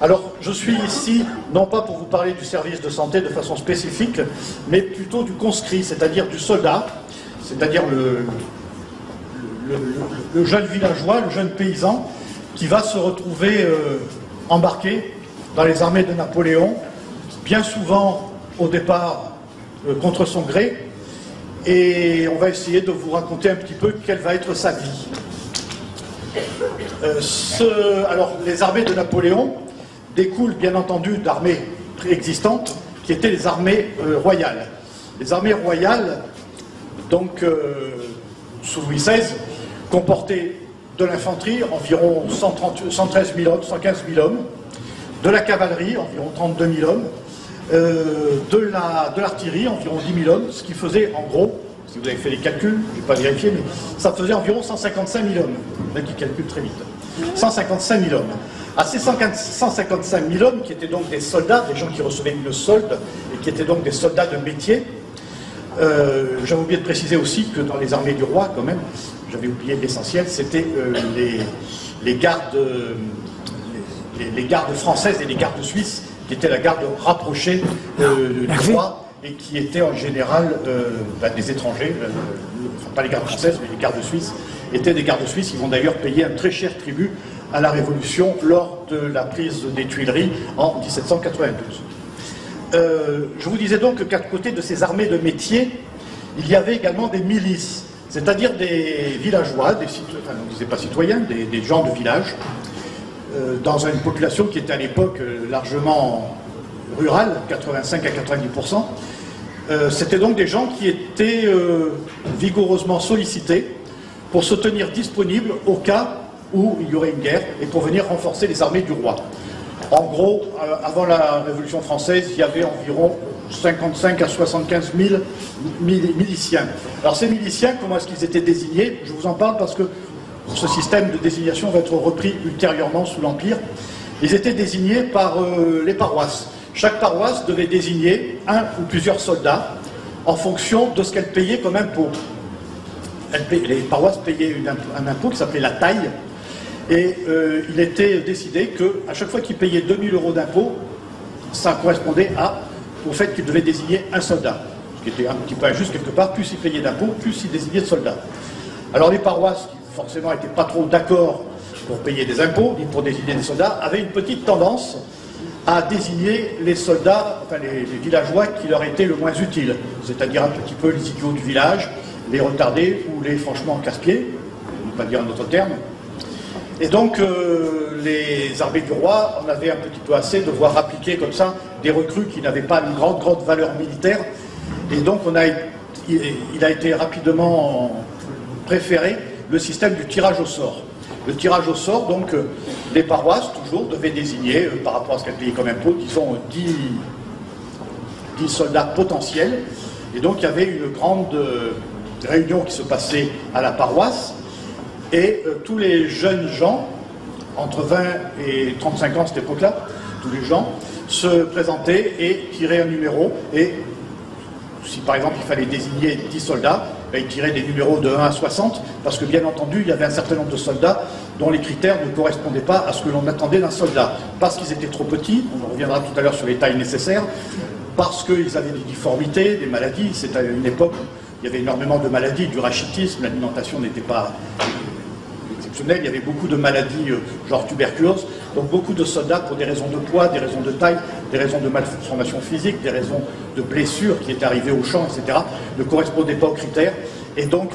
Alors, je suis ici, non pas pour vous parler du service de santé de façon spécifique, mais plutôt du conscrit, c'est-à-dire du soldat, c'est-à-dire le, jeune villageois, le jeune paysan, qui va se retrouver euh, embarqué dans les armées de Napoléon, bien souvent au départ euh, contre son gré, et on va essayer de vous raconter un petit peu quelle va être sa vie. Euh, alors, les armées de Napoléon découlent bien entendu d'armées préexistantes qui étaient les armées royales. Les armées royales, donc sous Louis XVI, comportait de l'infanterie, environ 113 000 hommes, 115 000 hommes, de la cavalerie, environ 32 000 hommes, euh, de l'artillerie, environ 10 000 hommes, ce qui faisait en gros, si vous avez fait les calculs, je ne vais pas vérifier, mais ça faisait environ 155 000 hommes. Il qui calcule très vite. 155 000 hommes. À ces 155 000 hommes, qui étaient donc des soldats, des gens qui recevaient une solde, et qui étaient donc des soldats de métier, euh, J'avais oublié de préciser aussi que dans les armées du roi, quand même, j'avais oublié l'essentiel, c'était euh, les, gardes, les, gardes françaises et les gardes suisses, qui étaient la garde rapprochée euh, du roi et qui étaient en général bah, des étrangers, enfin pas les gardes françaises, mais les gardes suisses, étaient des gardes suisses. Qui vont d'ailleurs payer un très cher tribut à la Révolution lors de la prise des Tuileries en 1792. Euh, je vous disais donc qu'à côté de ces armées de métier, il y avait également des milices, c'est-à-dire des villageois, des enfin, on ne disait pas citoyens, des, gens de village, euh, dans une population qui était à l'époque euh, largement rurale, 85 à 90%. C'était donc des gens qui étaient vigoureusement sollicités pour se tenir disponibles au cas où il y aurait une guerre et pour venir renforcer les armées du roi. En gros, euh, avant la Révolution française, il y avait environ 55 à 75 000 miliciens. Alors ces miliciens, comment est-ce qu'ils étaient désignés? Je vous en parle parce que ce système de désignation va être repris ultérieurement sous l'Empire. Ils étaient désignés par euh, les paroisses. Chaque paroisse devait désigner un ou plusieurs soldats en fonction de ce qu'elle payait comme impôt. les paroisses payaient un impôt qui s'appelait la taille, et euh, il était décidé qu'à chaque fois qu'il payait 2000 euros d'impôts, ça correspondait au fait qu'il devait désigner un soldat. Ce qui était un petit peu injuste quelque part, plus il payait d'impôts, plus il désignait de soldats. Alors les paroisses, qui forcément n'étaient pas trop d'accord pour payer des impôts, ni pour désigner des soldats, avaient une petite tendance à désigner les soldats, enfin les, villageois qui leur étaient le moins utiles, c'est-à-dire un petit peu les idiots du village, les retardés ou les franchement casse-pieds, ne pas dire un autre terme, et donc, euh, les armées du roi en avaient un petit peu assez de voir appliquer comme ça des recrues qui n'avaient pas une grande, valeur militaire. Et donc, il a été rapidement préféré le système du tirage au sort. Le tirage au sort, donc, euh, les paroisses, toujours, devaient désigner, euh, par rapport à ce qu'elles payaient comme impôt, disons 10, 10, soldats potentiels. Et donc, il y avait une grande réunion qui se passait à la paroisse et euh, tous les jeunes gens, entre 20 et 35 ans à cette époque-là, tous les gens, se présentaient et tiraient un numéro. Et si par exemple il fallait désigner 10 soldats, ben, ils tiraient des numéros de 1 à 60, parce que bien entendu, il y avait un certain nombre de soldats dont les critères ne correspondaient pas à ce que l'on attendait d'un soldat. Parce qu'ils étaient trop petits, on reviendra tout à l'heure sur les tailles nécessaires, parce qu'ils avaient des difformités, des maladies. C'était une époque où il y avait énormément de maladies, du rachitisme, l'alimentation n'était pas il y avait beaucoup de maladies, euh, genre tuberculose, donc beaucoup de soldats, pour des raisons de poids, des raisons de taille, des raisons de malformation physique, des raisons de blessures qui étaient arrivées au champ, etc., ne correspondaient pas aux critères. Et donc,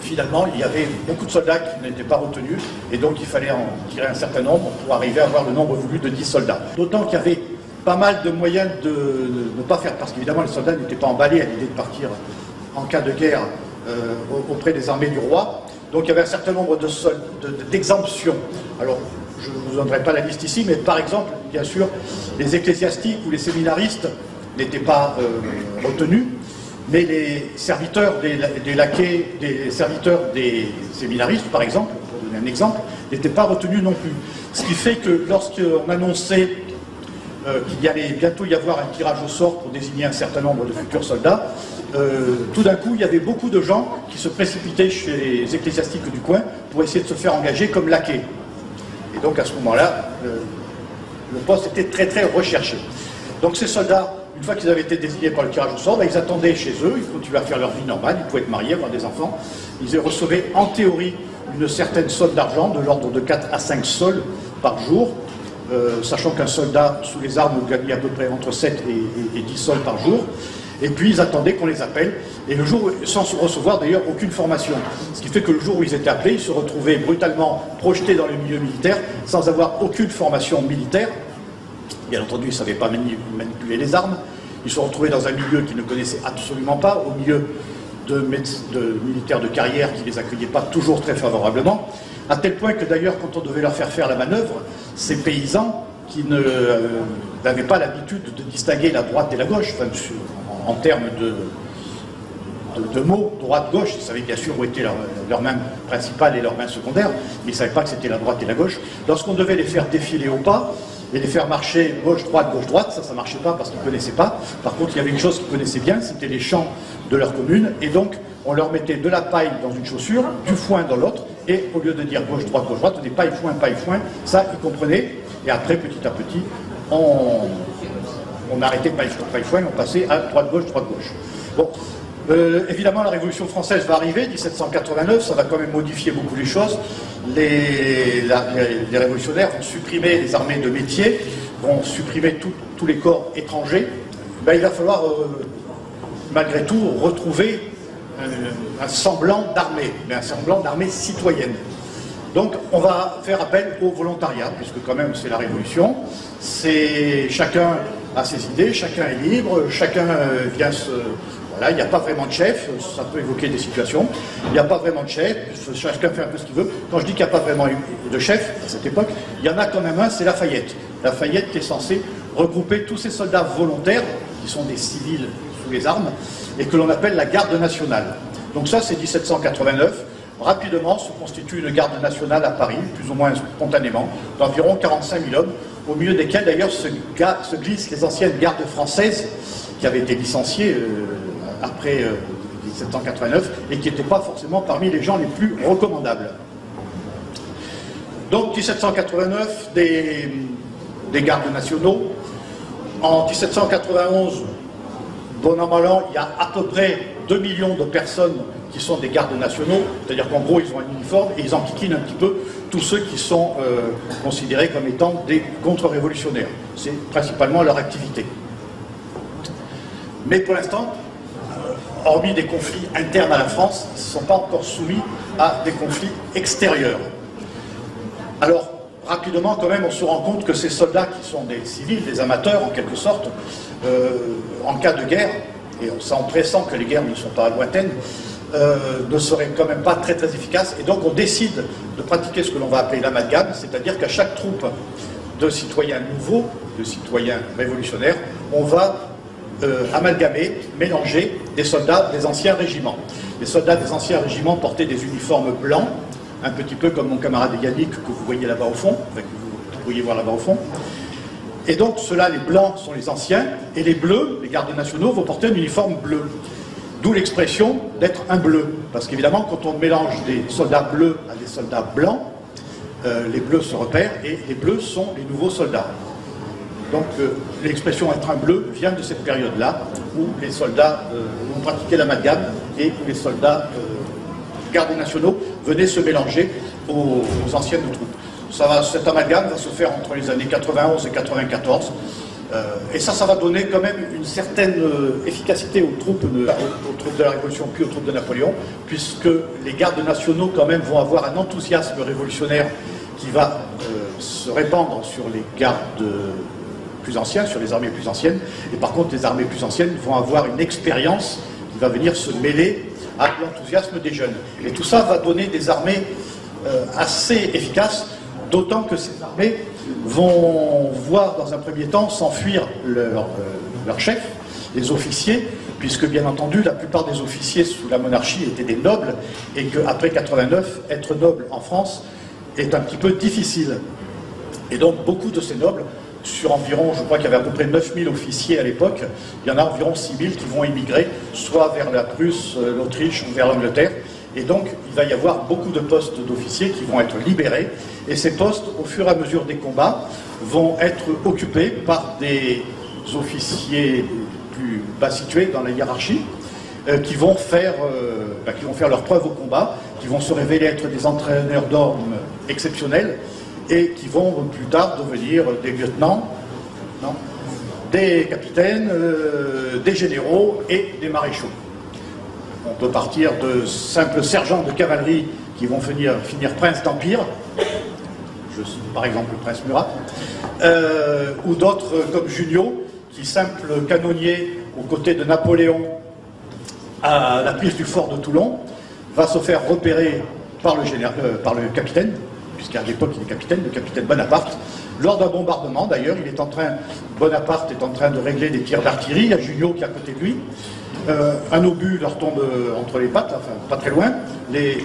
finalement, il y avait beaucoup de soldats qui n'étaient pas retenus, et donc il fallait en tirer un certain nombre pour arriver à avoir le nombre voulu de 10 soldats. D'autant qu'il y avait pas mal de moyens de ne pas faire, parce qu'évidemment les soldats n'étaient pas emballés à l'idée de partir en cas de guerre euh, auprès des armées du roi. Donc il y avait un certain nombre d'exemptions. Alors, je ne vous donnerai pas la liste ici, mais par exemple, bien sûr, les ecclésiastiques ou les séminaristes n'étaient pas euh, retenus, mais les serviteurs des, laquais, des serviteurs des séminaristes, par exemple, pour donner un exemple, n'étaient pas retenus non plus. Ce qui fait que lorsqu'on annonçait euh, qu'il allait bientôt y avoir un tirage au sort pour désigner un certain nombre de futurs soldats, euh, tout d'un coup, il y avait beaucoup de gens qui se précipitaient chez les ecclésiastiques du coin pour essayer de se faire engager comme laquais. Et donc à ce moment-là, le poste était très très recherché. Donc ces soldats, une fois qu'ils avaient été désignés par le tirage au sort, ben, ils attendaient chez eux, ils continuaient à faire leur vie normale, ils pouvaient être mariés, avoir des enfants. Ils recevaient en théorie une certaine somme d'argent, de l'ordre de 4 à 5 sols par jour, euh, sachant qu'un soldat sous les armes gagnait à peu près entre 7 et, et 10 sols par jour. Et puis ils attendaient qu'on les appelle, et le jour, sans recevoir d'ailleurs aucune formation. Ce qui fait que le jour où ils étaient appelés, ils se retrouvaient brutalement projetés dans le milieu militaire, sans avoir aucune formation militaire. Bien entendu, ils ne savaient pas manipuler les armes. Ils se retrouvaient dans un milieu qu'ils ne connaissaient absolument pas, au milieu de, militaires de carrière qui ne les accueillaient pas toujours très favorablement, à tel point que d'ailleurs, quand on devait leur faire faire la manœuvre, ces paysans qui euh, n'avaient pas l'habitude de distinguer la droite et la gauche, enfin, en termes de, de, mots, droite-gauche, ils savaient bien sûr où étaient leurs mains principales et leurs mains secondaires, mais ils ne savaient pas que c'était la droite et la gauche. Lorsqu'on devait les faire défiler au pas, et les faire marcher gauche-droite, gauche-droite, ça, ça ne marchait pas parce qu'ils ne connaissaient pas. Par contre, il y avait une chose qu'ils connaissaient bien, c'était les champs de leur commune, et donc on leur mettait de la paille dans une chaussure, du foin dans l'autre, et au lieu de dire gauche-droite, gauche-droite, on disait paille-foin, paille-foin, ça, ils comprenaient, et après, petit à petit, on, on arrêtait paille-foin, on passait à droite-gauche, droite-gauche. Bon, euh, évidemment, la Révolution française va arriver, 1789, ça va quand même modifier beaucoup les choses. Les, révolutionnaires vont supprimer les armées de métier, vont supprimer tous les corps étrangers. Ben, il va falloir, euh, malgré tout, retrouver euh, un semblant d'armée, mais un semblant d'armée citoyenne. Donc on va faire appel au volontariat, puisque quand même c'est la révolution. C'est chacun a ses idées, chacun est libre, chacun vient se, Là, il n'y a pas vraiment de chef, ça peut évoquer des situations. Il n'y a pas vraiment de chef, chacun fait un peu ce qu'il veut. Quand je dis qu'il n'y a pas vraiment de chef à cette époque, il y en a quand même un, c'est Lafayette. Lafayette est censé regrouper tous ces soldats volontaires, qui sont des civils sous les armes, et que l'on appelle la garde nationale. Donc ça, c'est 1789. Rapidement se constitue une garde nationale à Paris, plus ou moins spontanément, d'environ 45 000 hommes, au milieu desquels d'ailleurs se, glissent les anciennes gardes françaises qui avaient été licenciées. Euh, après 1789 euh, et qui n'était pas forcément parmi les gens les plus recommandables. Donc 1789, des, des gardes nationaux. En 1791, bon an, mal an, il y a à peu près 2 millions de personnes qui sont des gardes nationaux, c'est-à-dire qu'en gros, ils ont un uniforme et ils enquiquinent un petit peu tous ceux qui sont euh, considérés comme étant des contre-révolutionnaires. C'est principalement leur activité. Mais pour l'instant, hormis des conflits internes à la France, ne sont pas encore soumis à des conflits extérieurs. Alors, rapidement, quand même, on se rend compte que ces soldats qui sont des civils, des amateurs en quelque sorte, euh, en cas de guerre, et on en pressant que les guerres ne sont pas lointaines, euh, ne seraient quand même pas très très efficaces. Et donc on décide de pratiquer ce que l'on va appeler l'amalgame, c'est-à-dire qu'à chaque troupe de citoyens nouveaux, de citoyens révolutionnaires, on va euh, amalgamer, mélanger des soldats des anciens régiments. Les soldats des anciens régiments portaient des uniformes blancs, un petit peu comme mon camarade Yannick que vous voyez là-bas au fond, que vous pourriez voir là-bas au fond. Et donc, ceux-là, les blancs, sont les anciens, et les bleus, les gardes nationaux, vont porter un uniforme bleu. D'où l'expression d'être un bleu. Parce qu'évidemment, quand on mélange des soldats bleus à des soldats blancs, euh, les bleus se repèrent, et les bleus sont les nouveaux soldats. Donc euh, l'expression être un bleu vient de cette période-là où les soldats euh, ont pratiqué l'amalgame et où les soldats euh, gardes nationaux venaient se mélanger aux, anciennes troupes. Ça va, cet amalgame va se faire entre les années 91 et 94. et ça, ça va donner quand même une certaine efficacité aux troupes, de, la Révolution puis aux troupes de Napoléon, puisque les gardes nationaux quand même vont avoir un enthousiasme révolutionnaire qui va se répandre sur les gardes anciens, sur les armées plus anciennes. Et par contre, les armées plus anciennes vont avoir une expérience qui va venir se mêler à l'enthousiasme des jeunes. Et tout ça va donner des armées euh, assez efficaces, d'autant que ces armées vont voir dans un premier temps s'enfuir leur, euh, leur chef, les officiers, puisque bien entendu la plupart des officiers sous la monarchie étaient des nobles, et qu'après 89, être noble en France est un petit peu difficile. Et donc beaucoup de ces nobles sur environ, je crois qu'il y avait à peu près 9000 officiers à l'époque, il y en a environ 6000 qui vont émigrer, soit vers la Prusse, euh, l'Autriche ou vers l'Angleterre. Et donc, il va y avoir beaucoup de postes d'officiers qui vont être libérés. Et ces postes, au fur et à mesure des combats, vont être occupés par des officiers plus bas situés dans la hiérarchie, euh, qui, vont faire, euh, bah, qui vont faire leur preuve au combat, qui vont se révéler être des entraîneurs d'armes exceptionnels et qui vont plus tard devenir des lieutenants, des capitaines, euh, des généraux et des maréchaux. On peut partir de simples sergents de cavalerie qui vont finir, prince d'empire, par exemple le prince Murat, ou d'autres comme Junio, qui simple canonnier aux côtés de Napoléon à la prise du fort de Toulon, va se faire repérer par le, euh, par le capitaine, puisqu'à l'époque il est capitaine, le capitaine Bonaparte. Lors d'un bombardement, d'ailleurs, il est en train, Bonaparte est en train de régler des tirs d'artillerie, il y a Junio qui est à côté de lui. Euh, un obus leur tombe euh, entre les pattes, enfin pas très loin, les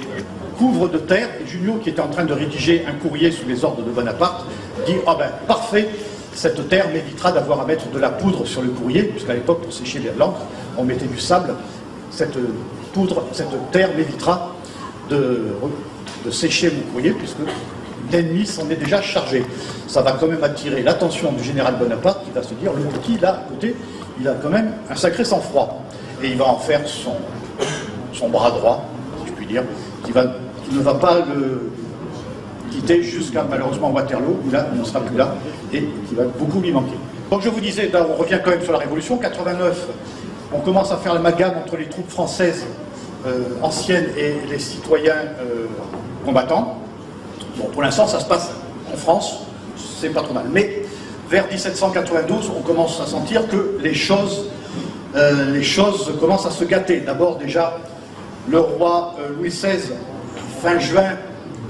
couvre de terre, et Junio, qui était en train de rédiger un courrier sous les ordres de Bonaparte, dit Ah ben, parfait, cette terre méritera d'avoir à mettre de la poudre sur le courrier, puisqu'à l'époque, pour sécher l'encre, on mettait du sable. Cette poudre, cette terre méritera de, sécher mon courrier, puisque l'ennemi s'en est déjà chargé. Ça va quand même attirer l'attention du général Bonaparte, qui va se dire, le petit, là, à côté, il a quand même un sacré sang-froid. Et il va en faire son, son bras droit, si je puis dire, qui, va, qui ne va pas le, quitter jusqu'à malheureusement Waterloo, où là, il ne sera plus là, et qui va beaucoup lui manquer. Donc je vous disais, on revient quand même sur la Révolution, 89, on commence à faire l'amalgame entre les troupes françaises anciennes et les citoyens euh, combattants. Bon, pour l'instant, ça se passe en France, c'est pas trop mal. Mais vers 1792, on commence à sentir que les choses, euh, les choses commencent à se gâter. D'abord, déjà, le roi Louis XVI, fin juin,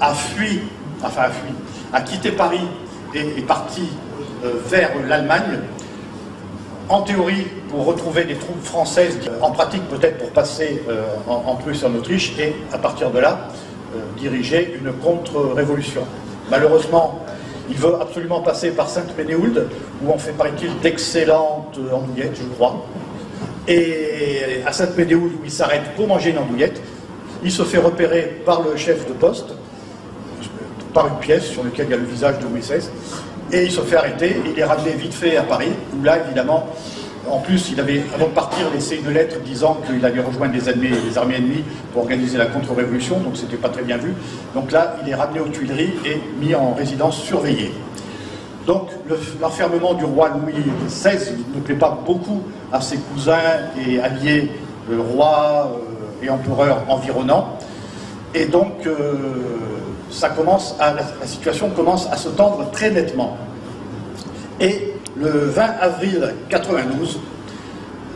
a fui enfin a fui, a quitté Paris et est parti euh, vers l'Allemagne, en théorie pour retrouver des troupes françaises, en pratique peut-être pour passer euh, en, Prusse et en Autriche, et à partir de là, euh, diriger une contre-révolution. Malheureusement, il veut absolument passer par Sainte-Pénéhould, où on fait, paraît-il, d'excellentes andouillettes, je crois. Et à Sainte-Pénéhould, où il s'arrête pour manger une andouillette, il se fait repérer par le chef de poste, par une pièce sur laquelle il y a le visage de Louis XVI. Et il se fait arrêter, il est ramené vite fait à Paris, où là, évidemment, en plus, il avait, avant de partir, laissé une lettre disant qu'il allait rejoindre les, armées ennemies pour organiser la contre-révolution, donc c'était pas très bien vu. Donc là, il est ramené aux Tuileries et mis en résidence surveillée. Donc l'enfermement du roi Louis XVI ne plaît pas beaucoup à ses cousins et alliés, le roi euh, et empereur environnants. Et donc, euh, la situation commence à se tendre très nettement. Et le 20 avril 92,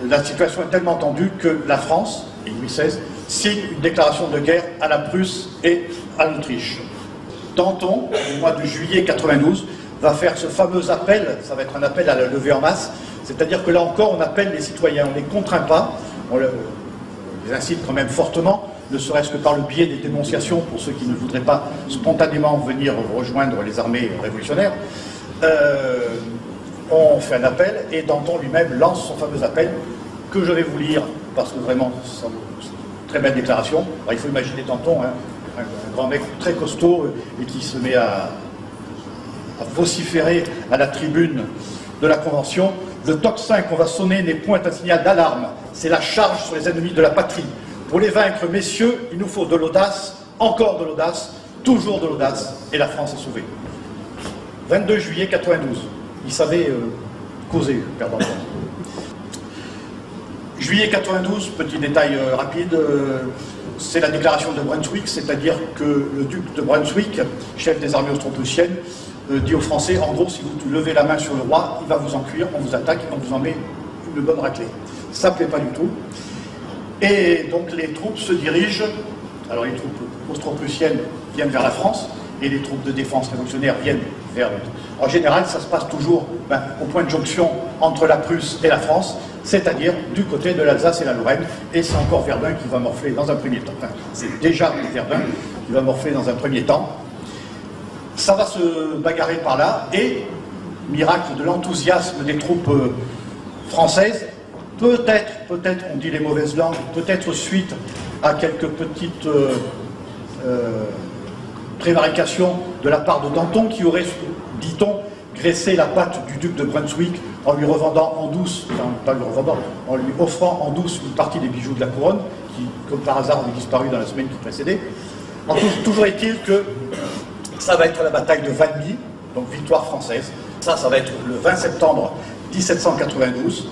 la situation est tellement tendue que la France, et Louis XVI, signe une déclaration de guerre à la Prusse et à l'Autriche. Danton, au mois de juillet 92, va faire ce fameux appel, ça va être un appel à la levée en masse, c'est-à-dire que là encore, on appelle les citoyens, on ne les contraint pas, on les incite quand même fortement, ne serait-ce que par le biais des dénonciations pour ceux qui ne voudraient pas spontanément venir rejoindre les armées révolutionnaires, euh, on fait un appel et Danton lui-même lance son fameux appel que je vais vous lire parce que vraiment, c'est une très belle déclaration. il faut imaginer Danton, hein, un, grand mec très costaud et qui se met à, vociférer à la tribune de la Convention. Le tocsin qu'on va sonner n'est point un signal d'alarme, c'est la charge sur les ennemis de la patrie. Pour les vaincre, messieurs, il nous faut de l'audace, encore de l'audace, toujours de l'audace, et la France est sauvée. 22 juillet 92. Il savait euh, causer, perdant. Juillet 92, petit détail euh, rapide, euh, c'est la déclaration de Brunswick, c'est-à-dire que le duc de Brunswick, chef des armées austro-prussiennes, dit aux Français, en gros, si vous levez la main sur le roi, il va vous en cuire, on vous attaque, on vous en met une bonne raclée. Ça ne plaît pas du tout. Et donc les troupes se dirigent, alors les troupes austro-prussiennes viennent vers la France, et les troupes de défense révolutionnaire viennent vers... En général, ça se passe toujours ben, au point de jonction entre la Prusse et la France, c'est-à-dire du côté de l'Alsace et la Lorraine, et c'est encore Verdun qui va morfler dans un premier temps. Enfin, c'est déjà Verdun qui va morfler dans un premier temps. Ça va se bagarrer par là, et, miracle de l'enthousiasme des troupes euh, françaises, peut-être, peut-être, on dit les mauvaises langues, peut-être suite à quelques petites euh, euh, prévarications de la part de Danton, qui aurait, dit-on, graisser la patte du duc de Brunswick en lui revendant en douce, enfin pas lui revendant, en lui offrant en douce une partie des bijoux de la couronne, qui, comme par hasard, ont disparu dans la semaine qui précédait. En tout, toujours est-il que ça va être la bataille de Valmy, donc victoire française. Ça, ça va être le 20 septembre 1792,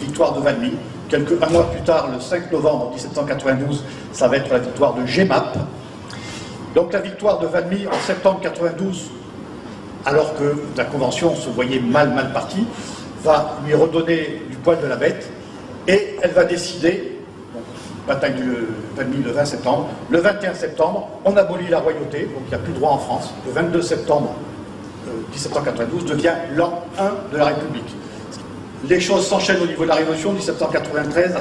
victoire de Valmy. Quelques, un mois plus tard, le 5 novembre 1792, ça va être la victoire de Gemap. Donc la victoire de Valmy en septembre 92, alors que la Convention se voyait mal, mal partie, va lui redonner du poil de la bête et elle va décider, bataille de Valmy le 20 septembre, le 21 septembre, on abolit la royauté, donc il n'y a plus de droit en France. Le 22 septembre 1792 euh, devient l'an 1 de la République. Les choses s'enchaînent au niveau de la Révolution, 1793,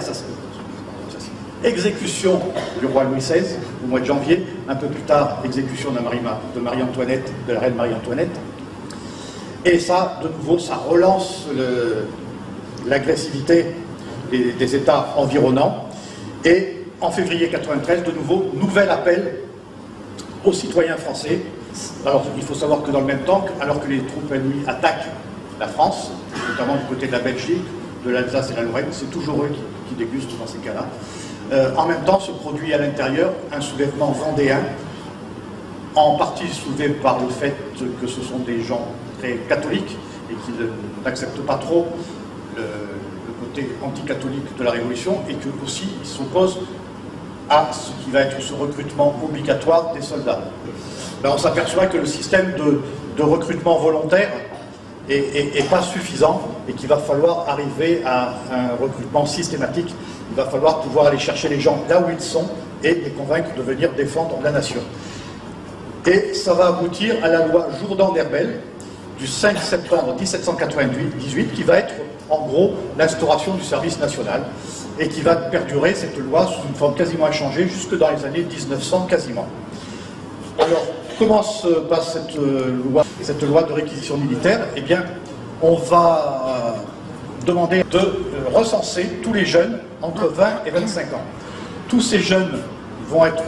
exécution du roi Louis XVI au mois de janvier, un peu plus tard, exécution de Marie-Antoinette, de la reine Marie-Antoinette. Et ça, de nouveau, ça relance l'agressivité des, États environnants. Et en février 93, de nouveau, nouvel appel aux citoyens français. Alors, il faut savoir que dans le même temps, alors que les troupes ennemies attaquent la France, notamment du côté de la Belgique, de l'Alsace et de la Lorraine, c'est toujours eux qui dégustent dans ces cas-là. Euh, en même temps se produit à l'intérieur un soulèvement vendéen, en partie soulevé par le fait que ce sont des gens très catholiques et qui n'acceptent pas trop le, côté anticatholique de la Révolution et que aussi ils s'opposent à ce qui va être ce recrutement obligatoire des soldats. Ben, on s'aperçoit que le système de, recrutement volontaire est, pas suffisant et qu'il va falloir arriver à un recrutement systématique il va falloir pouvoir aller chercher les gens là où ils sont et les convaincre de venir défendre la nation. Et ça va aboutir à la loi Jourdan-Derbel du 5 septembre 1798 qui va être en gros l'instauration du service national et qui va perdurer cette loi sous une forme quasiment inchangée jusque dans les années 1900 quasiment. Alors, comment se passe cette euh, loi, cette loi de réquisition militaire? Eh bien, on va demander de recenser tous les jeunes entre 20 et 25 ans. Tous ces jeunes vont être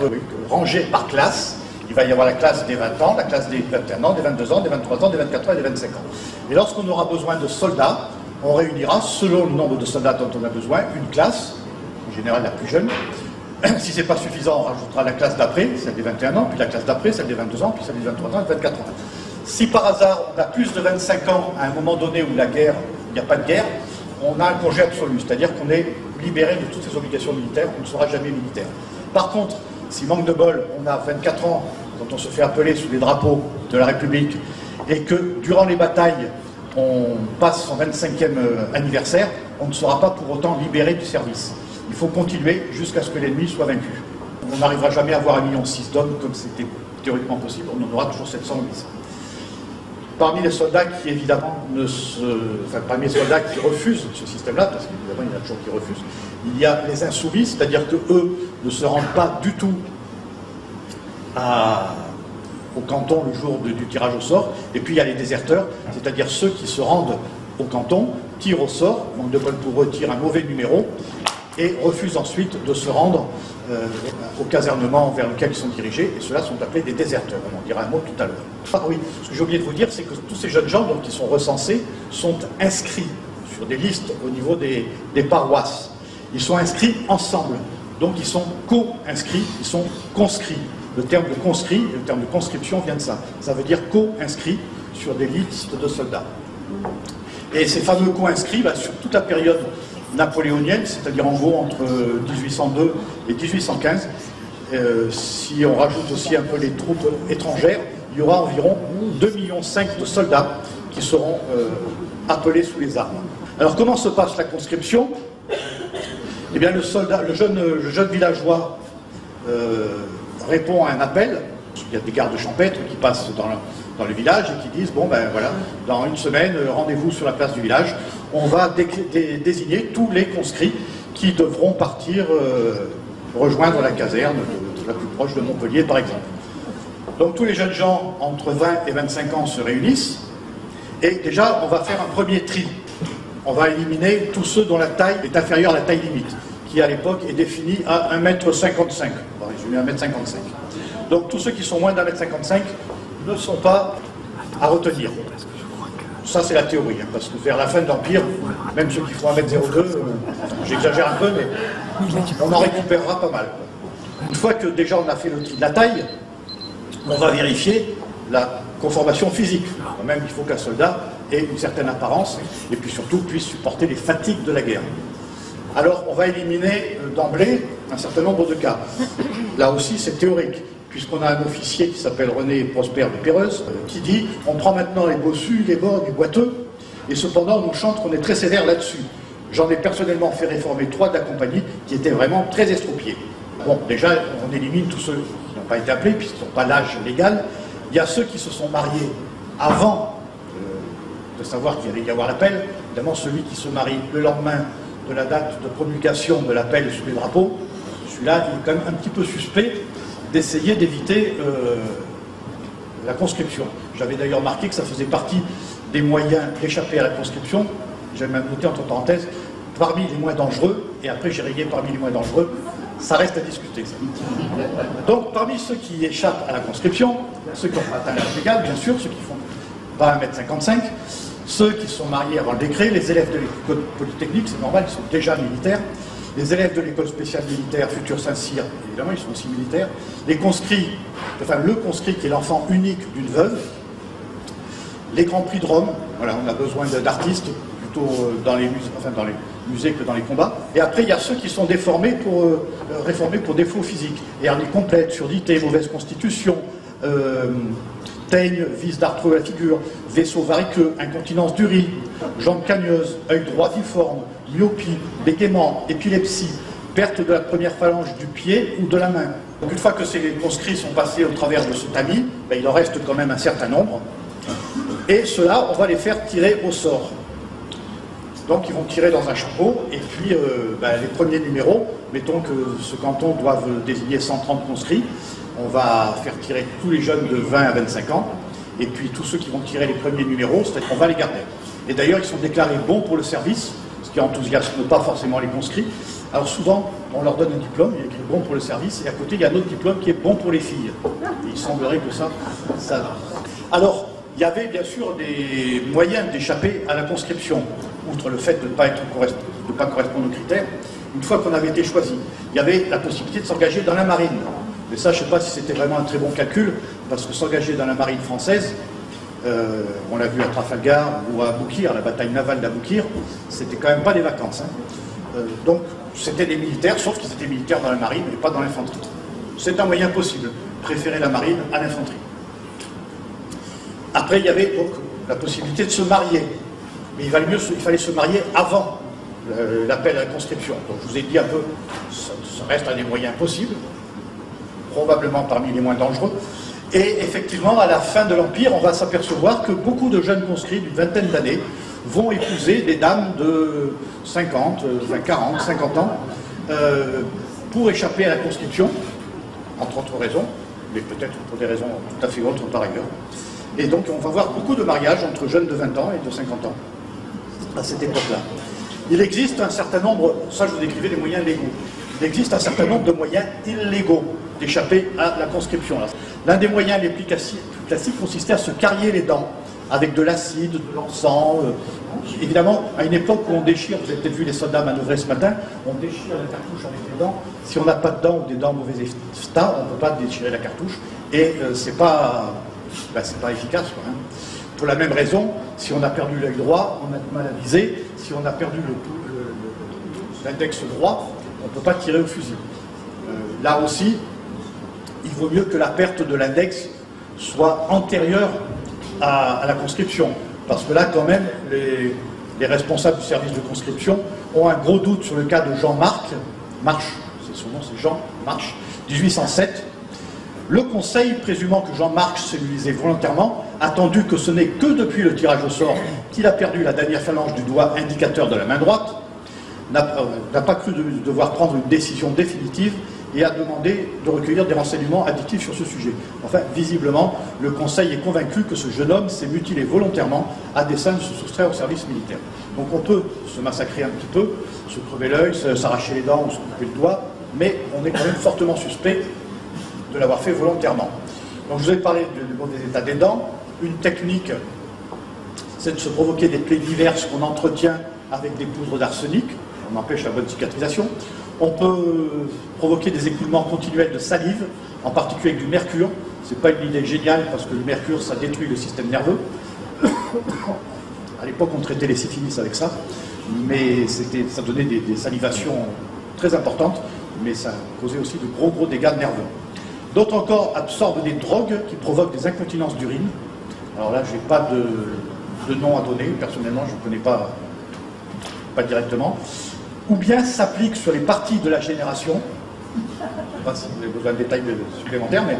rangés par classe. Il va y avoir la classe des 20 ans, la classe des 21 ans, des 22 ans, des 23 ans, des 24 ans et des 25 ans. Et lorsqu'on aura besoin de soldats, on réunira, selon le nombre de soldats dont on a besoin, une classe, en général la plus jeune. Si ce n'est pas suffisant, on rajoutera la classe d'après, celle des 21 ans, puis la classe d'après, celle des 22 ans, puis celle des 23 ans et 24 ans. Si par hasard on a plus de 25 ans à un moment donné où la guerre, il n'y a pas de guerre, on a un congé absolu, c'est-à-dire qu'on est libéré de toutes ses obligations militaires, on ne sera jamais militaire. Par contre, si manque de bol, on a 24 ans quand on se fait appeler sous les drapeaux de la République et que durant les batailles, on passe son 25e euh, anniversaire, on ne sera pas pour autant libéré du service. Il faut continuer jusqu'à ce que l'ennemi soit vaincu. On n'arrivera jamais à avoir un million six d'hommes comme c'était théoriquement possible, on en aura toujours 700 ou 800 parmi les soldats qui évidemment ne se, enfin parmi les soldats qui refusent ce système-là, parce qu'évidemment il y en a toujours qui refusent, il y a les insoumis, c'est-à-dire que eux ne se rendent pas du tout au canton le jour du tirage au sort, et puis il y a les déserteurs, c'est-à-dire ceux qui se rendent au canton, tirent au sort, donc de bol pour eux tirent un mauvais numéro, et refusent ensuite de se rendre euh, au casernement vers lequel ils sont dirigés, et ceux-là sont appelés des déserteurs. On en dira un mot tout à l'heure. Ah oui, ce que j'ai oublié de vous dire, c'est que tous ces jeunes gens donc, qui sont recensés sont inscrits sur des listes au niveau des, paroisses. Ils sont inscrits ensemble, donc ils sont co-inscrits, ils sont conscrits. Le terme de conscrit, le terme de conscription vient de ça. Ça veut dire co-inscrits sur des listes de soldats. Et ces fameux co-inscrits, bah, sur toute la période napoléonienne, c'est-à-dire en gros entre 1802 et 1815. Euh, si on rajoute aussi un peu les troupes étrangères, il y aura environ 2,5 millions de soldats qui seront euh, appelés sous les armes. Alors comment se passe la conscription? Eh bien le, soldat, le, jeune, villageois euh, répond à un appel. Il y a des gardes champêtres qui passent dans, dans le village et qui disent bon ben voilà, dans une semaine, rendez-vous sur la place du village, on va désigner tous les conscrits qui devront partir euh, rejoindre la caserne la plus proche de Montpellier par exemple. Donc tous les jeunes gens entre 20 et 25 ans se réunissent et déjà on va faire un premier tri. On va éliminer tous ceux dont la taille est inférieure à la taille limite, qui à l'époque est définie à 1m55. On va résumer 1m55. Donc tous ceux qui sont moins d'un mètre 55 ne sont pas à retenir. Ça, c'est la théorie, hein, parce que vers la fin de l'Empire, même ceux qui font 1m02, euh, j'exagère un peu, mais on en récupérera pas mal. Une fois que déjà on a fait le de la taille, on va vérifier la conformation physique. Quand même, il faut qu'un soldat ait une certaine apparence et puis surtout puisse supporter les fatigues de la guerre. Alors, on va éliminer euh, d'emblée un certain nombre de cas. Là aussi, c'est théorique, puisqu'on a un officier qui s'appelle René Prosper de Péreuse, qui dit on prend maintenant les bossus, les bords, les boiteux, et cependant, on nous chante qu'on est très sévère là-dessus. J'en ai personnellement fait réformer trois de la compagnie qui étaient vraiment très estropiés. Bon, déjà, on élimine tous ceux qui n'ont pas été appelés, puisqu'ils n'ont pas l'âge légal. Il y a ceux qui se sont mariés avant euh, de savoir qu'il allait y avoir l'appel. Évidemment, celui qui se marie le lendemain de la date de promulgation de l'appel sous les drapeaux, celui-là, il est quand même un petit peu suspect d'essayer d'éviter euh, la conscription. J'avais d'ailleurs marqué que ça faisait partie des moyens d'échapper à la conscription. J'ai même noté entre parenthèses, parmi les moins dangereux, et après j'ai rayé parmi les moins dangereux, ça reste à discuter. Donc parmi ceux qui échappent à la conscription, ceux qui ont atteint l'âge légal, bien sûr, ceux qui font pas 1m55, ceux qui sont mariés avant le décret, les élèves de l'école polytechnique, c'est normal, ils sont déjà militaires, les élèves de l'école spéciale militaire, futur Saint-Cyr, évidemment, ils sont aussi militaires, les conscrits, enfin le conscrit qui est l'enfant unique d'une veuve, les grands prix de Rome, voilà, on a besoin d'artistes, plutôt euh, dans les, musées, que dans les combats. Et après, il y a ceux qui sont déformés pour, euh, réformés pour défaut physique. Hernie complète, surdité, mauvaise constitution, euh, teigne, vis d'arthreux à la figure, vaisseau variceux, incontinence d'urine, jambes cagneuses, œil droit difforme, myopie, bégaiement, épilepsie, perte de la première phalange du pied ou de la main. Donc une fois que ces conscrits sont passés au travers de ce tamis, ben, il en reste quand même un certain nombre. Et ceux-là, on va les faire tirer au sort. Donc ils vont tirer dans un chapeau, et puis euh, ben, les premiers numéros, mettons que ce canton doit désigner 130 conscrits, on va faire tirer tous les jeunes de 20 à 25 ans, et puis tous ceux qui vont tirer les premiers numéros, c'est-à-dire qu'on va les garder. Et d'ailleurs, ils sont déclarés bons pour le service, ce qui enthousiasme pas forcément les conscrits. Alors souvent, on leur donne un diplôme, il est écrit bon pour le service, et à côté, il y a un autre diplôme qui est bon pour les filles. il semblerait que ça, ça... Alors, il y avait bien sûr des moyens d'échapper à la conscription, outre le fait de ne pas, pas correspondre aux critères. Une fois qu'on avait été choisi, il y avait la possibilité de s'engager dans la marine. Mais ça, je ne sais pas si c'était vraiment un très bon calcul, parce que s'engager dans la marine française, euh, on l'a vu à Trafalgar ou à Boukir, la bataille navale d'Aboukir, c'était quand même pas des vacances. Hein. Euh, donc, c'était des militaires, sauf qu'ils étaient militaires dans la marine et pas dans l'infanterie. C'est un moyen possible, préférer la marine à l'infanterie. Après, il y avait donc la possibilité de se marier. Mais il, fallait se marier avant l'appel à la conscription. Donc je vous ai dit un peu, ça reste un des moyens possibles probablement parmi les moins dangereux. Et effectivement, à la fin de l'Empire, on va s'apercevoir que beaucoup de jeunes conscrits d'une vingtaine d'années vont épouser des dames de 50, 40, 50 ans euh, pour échapper à la conscription, entre autres raisons, mais peut-être pour des raisons tout à fait autres par ailleurs. Et donc on va voir beaucoup de mariages entre jeunes de 20 ans et de 50 ans à cette époque-là. Il existe un certain nombre, ça je vous décrivais des moyens légaux, il existe un certain nombre de moyens illégaux d'échapper à la conscription. L'un des moyens les plus classiques consistait à se carrier les dents avec de l'acide, de l'encens. Euh, évidemment, à une époque où on déchire, vous avez peut-être vu les soldats manœuvrer ce matin, on déchire la cartouche avec les dents. Si on n'a pas de dents ou des dents mauvais état, on ne peut pas déchirer la cartouche. Et euh, c'est pas, ben, pas efficace. Hein. Pour la même raison, si on a perdu l'œil droit, on a du mal à viser. Si on a perdu l'index droit, on ne peut pas tirer au fusil. Euh, là aussi, il vaut mieux que la perte de l'index soit antérieure à, la conscription. Parce que là, quand même, les, responsables du service de conscription ont un gros doute sur le cas de Jean-Marc, Marche, c'est son nom, c'est Jean Marche, 1807. Le Conseil, présumant que Jean-Marc mobilisé volontairement, attendu que ce n'est que depuis le tirage au sort qu'il a perdu la dernière phalange du doigt indicateur de la main droite, n'a euh, pas cru devoir prendre une décision définitive et a demandé de recueillir des renseignements additifs sur ce sujet. Enfin, visiblement, le Conseil est convaincu que ce jeune homme s'est mutilé volontairement à dessein de se soustraire au service militaire. Donc on peut se massacrer un petit peu, se crever l'œil, s'arracher les dents ou se couper le doigt, mais on est quand même fortement suspect de l'avoir fait volontairement. Donc je vous ai parlé des états des dents. Une technique, c'est de se provoquer des plaies diverses qu'on entretient avec des poudres d'arsenic, on empêche la bonne cicatrisation. On peut provoquer des écoulements continuels de salive, en particulier avec du mercure. Ce n'est pas une idée géniale parce que le mercure, ça détruit le système nerveux. à l'époque, on traitait les syphilis avec ça, mais ça donnait des, salivations très importantes, mais ça causait aussi de gros, gros dégâts nerveux. D'autres encore absorbent des drogues qui provoquent des incontinences d'urine. Alors là, je n'ai pas de, de, nom à donner. Personnellement, je ne connais pas, pas directement. Ou bien s'appliquent sur les parties de la génération. Je ne sais pas si vous avez besoin de détails supplémentaires, mais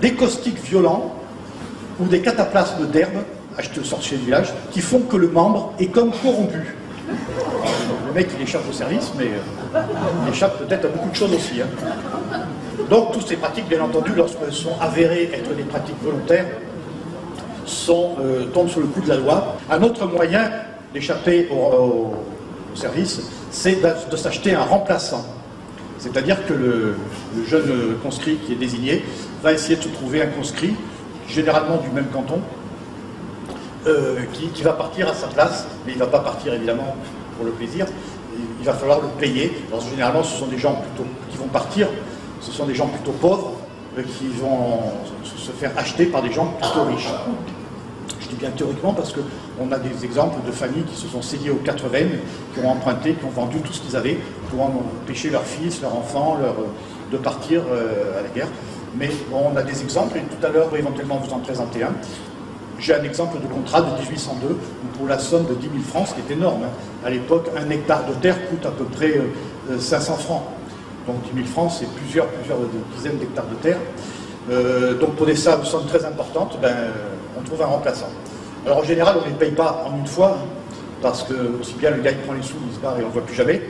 des caustiques violents ou des cataplasmes d'herbe, achetés au sorcier du village, qui font que le membre est comme corrompu. le mec, il échappe au service, mais il échappe peut-être à beaucoup de choses aussi. Hein. Donc, toutes ces pratiques, bien entendu, lorsqu'elles sont avérées être des pratiques volontaires, sont, euh, tombent sous le coup de la loi. Un autre moyen d'échapper au, service, c'est de s'acheter un remplaçant. C'est-à-dire que le, jeune conscrit qui est désigné va essayer de se trouver un conscrit, généralement du même canton, euh, qui, va partir à sa place, mais il ne va pas partir évidemment pour le plaisir, il va falloir le payer. Alors, généralement, ce sont des gens qui vont partir, ce sont des gens plutôt pauvres, euh, qui vont se faire acheter par des gens plutôt riches. Je dis bien théoriquement parce qu'on a des exemples de familles qui se sont saignées aux quatre veines, qui ont emprunté, qui ont vendu tout ce qu'ils avaient pour empêcher leurs fils, leurs enfants, leur, de partir euh, à la guerre. Mais on a des exemples, et tout à l'heure, éventuellement, vous en présenter un. J'ai un exemple de contrat de 1802 pour la somme de 10 000 francs, ce qui est énorme. Hein. À l'époque, un hectare de terre coûte à peu près euh, 500 francs. Donc 10 000 francs, c'est plusieurs, plusieurs dizaines d'hectares de terre. Euh, donc pour des sommes très importantes, ben, on trouve un remplaçant. Alors en général, on ne les paye pas en une fois, parce que aussi bien le gars il prend les sous, il se barre et on ne voit plus jamais.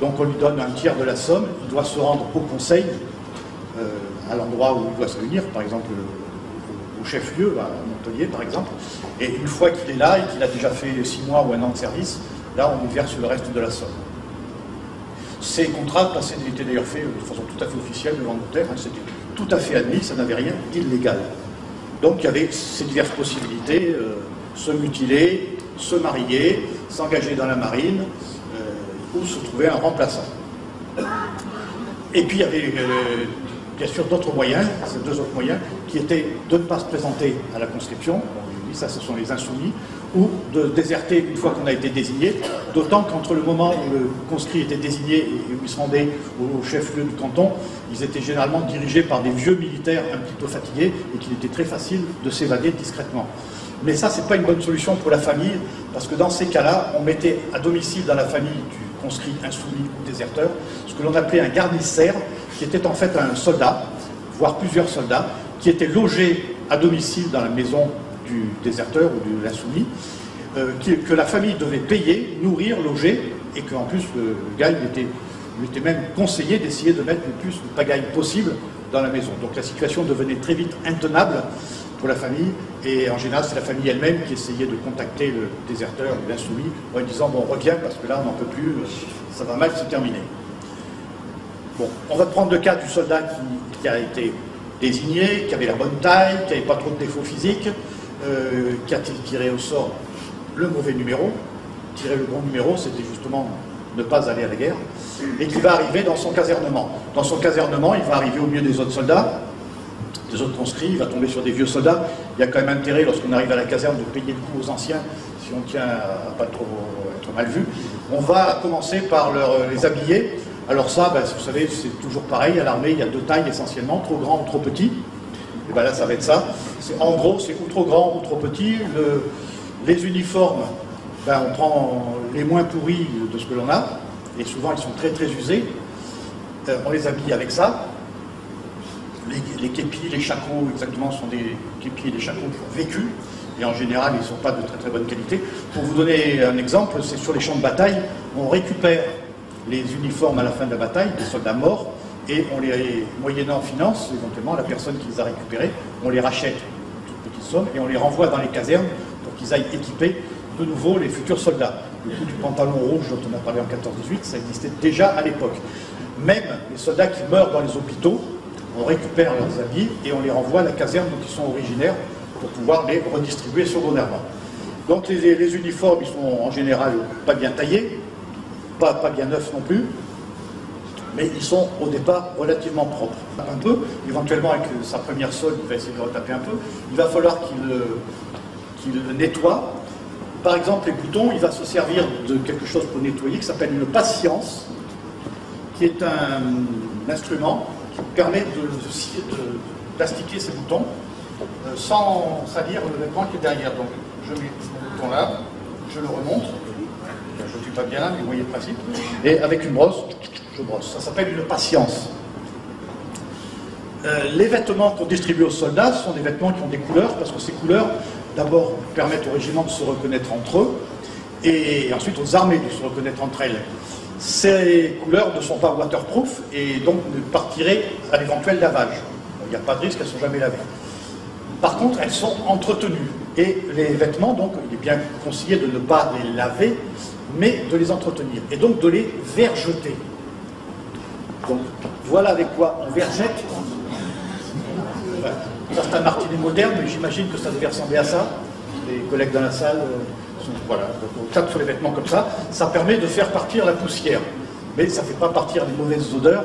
Donc on lui donne un tiers de la somme, il doit se rendre au conseil, euh, à l'endroit où il doit se réunir, par exemple au chef-lieu, à Montpellier par exemple. Et une fois qu'il est là et qu'il a déjà fait six mois ou un an de service, là on lui verse le reste de la somme. Ces contrats étaient d'ailleurs faits de façon tout à fait officielle devant le notaire, hein, c'était tout à fait admis, ça n'avait rien d'illégal. Donc il y avait ces diverses possibilités, euh, se mutiler, se marier, s'engager dans la marine, se trouver un remplaçant. Et puis il y avait euh, bien sûr d'autres moyens, ces deux autres moyens, qui étaient de ne pas se présenter à la conscription, bon, ça ce sont les insoumis, ou de déserter une fois qu'on a été désigné, d'autant qu'entre le moment où le conscrit était désigné et où il se rendait au chef-lieu du canton, ils étaient généralement dirigés par des vieux militaires un petit peu fatigués et qu'il était très facile de s'évader discrètement. Mais ça, ce n'est pas une bonne solution pour la famille, parce que dans ces cas-là, on mettait à domicile dans la famille du conscrit insoumis ou déserteur ce que l'on appelait un garnissaire, qui était en fait un soldat, voire plusieurs soldats, qui étaient logés à domicile dans la maison du déserteur ou de l'insoumis, euh, que la famille devait payer, nourrir, loger, et qu'en plus le gars il était, il était même conseillé d'essayer de mettre le plus de pagaille possible dans la maison. Donc la situation devenait très vite intenable pour la famille, et en général c'est la famille elle-même qui essayait de contacter le déserteur ou l'insoumis en lui disant bon reviens parce que là on n'en peut plus, ça va mal se terminer. Bon, on va prendre le cas du soldat qui, a été désigné, qui avait la bonne taille, qui n'avait pas trop de défauts physiques, euh, qui a tiré au sort le mauvais numéro? Tirer le bon numéro, c'était justement ne pas aller à la guerre. Et qui va arriver dans son casernement. Dans son casernement, il va arriver au milieu des autres soldats, des autres conscrits, il va tomber sur des vieux soldats. Il y a quand même intérêt, lorsqu'on arrive à la caserne, de payer le coup aux anciens, si on tient à pas trop être mal vu. On va commencer par leur, les habiller. Alors ça, ben, vous savez, c'est toujours pareil. À l'armée, il y a deux tailles essentiellement, trop grand ou trop petit. Et bien là, ça va être ça. En gros, c'est ou trop grand ou trop petit. Le, les uniformes, ben, on prend les moins pourris de ce que l'on a, et souvent ils sont très très usés. Euh, on les habille avec ça. Les, képis, les chacots, exactement, sont des képis et des chacots vécus, et en général, ils ne sont pas de très très bonne qualité. Pour vous donner un exemple, c'est sur les champs de bataille, on récupère les uniformes à la fin de la bataille, des soldats morts, et on les, moyennant finance, éventuellement, la personne qui les a récupérés, on les rachète toute petite somme et on les renvoie dans les casernes pour qu'ils aillent équiper de nouveau les futurs soldats. Le coup du pantalon rouge dont on a parlé en 14-18, ça existait déjà à l'époque. Même les soldats qui meurent dans les hôpitaux, on récupère leurs habits et on les renvoie à la caserne dont ils sont originaires pour pouvoir les redistribuer secondairement. Donc les, uniformes, ils sont en général pas bien taillés, pas, pas bien neufs non plus, mais ils sont au départ relativement propres. Un peu, éventuellement avec sa première solde, il va essayer de retaper un peu. Il va falloir qu'il qu nettoie. Par exemple, les boutons, il va se servir de quelque chose pour nettoyer qui s'appelle une patience, qui est un, instrument permet de, plastiquer ces boutons euh, sans salir le vêtement qui est derrière. Donc je mets ce bouton là, je le remonte, je ne suis pas bien là, mais vous voyez le principe, et avec une brosse, je brosse. Ça s'appelle une patience. Euh, les vêtements qu'on distribue aux soldats sont des vêtements qui ont des couleurs, parce que ces couleurs, d'abord, permettent aux régiments de se reconnaître entre eux, et ensuite aux armées de se reconnaître entre elles. Ces couleurs ne sont pas waterproof et donc ne partiraient à l'éventuel lavage. Il n'y a pas de risque, elles ne sont jamais lavées. Par contre, elles sont entretenues. Et les vêtements, donc, il est bien conseillé de ne pas les laver, mais de les entretenir. Et donc de les vergeter. Donc, voilà avec quoi on vergette. Ça, c'est un martinet moderne, mais j'imagine que ça devait ressembler à ça. Les collègues dans la salle. Voilà, on tape sur les vêtements comme ça, ça permet de faire partir la poussière. Mais ça ne fait pas partir les mauvaises odeurs,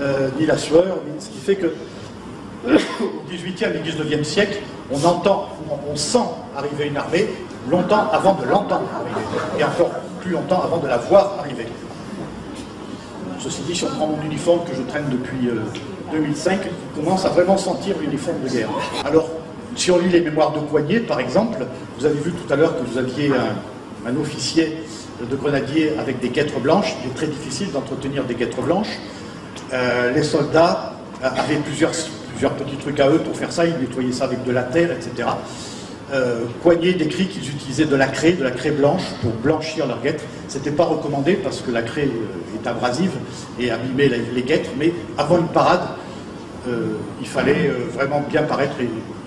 euh, ni la sueur, ce qui fait que au XVIIIe et XIXe siècle, on entend, on sent arriver une armée longtemps avant de l'entendre arriver, et encore plus longtemps avant de la voir arriver. Ceci dit, si on prend mon uniforme que je traîne depuis 2005, euh, on commence à vraiment sentir l'uniforme de guerre. Alors, si on lit les mémoires de Coignet, par exemple, vous avez vu tout à l'heure que vous aviez un, officier de grenadier avec des guêtres blanches. Il est très difficile d'entretenir des guêtres blanches. Euh, les soldats avaient plusieurs, petits trucs à eux pour faire ça. Ils nettoyaient ça avec de la terre, etc. Euh, Coignet décrit qu'ils utilisaient de la craie, de la craie blanche pour blanchir leurs guêtres. Ce n'était pas recommandé parce que la craie euh, est abrasive et abîmait les guêtres, mais avant une parade, euh, il fallait vraiment bien paraître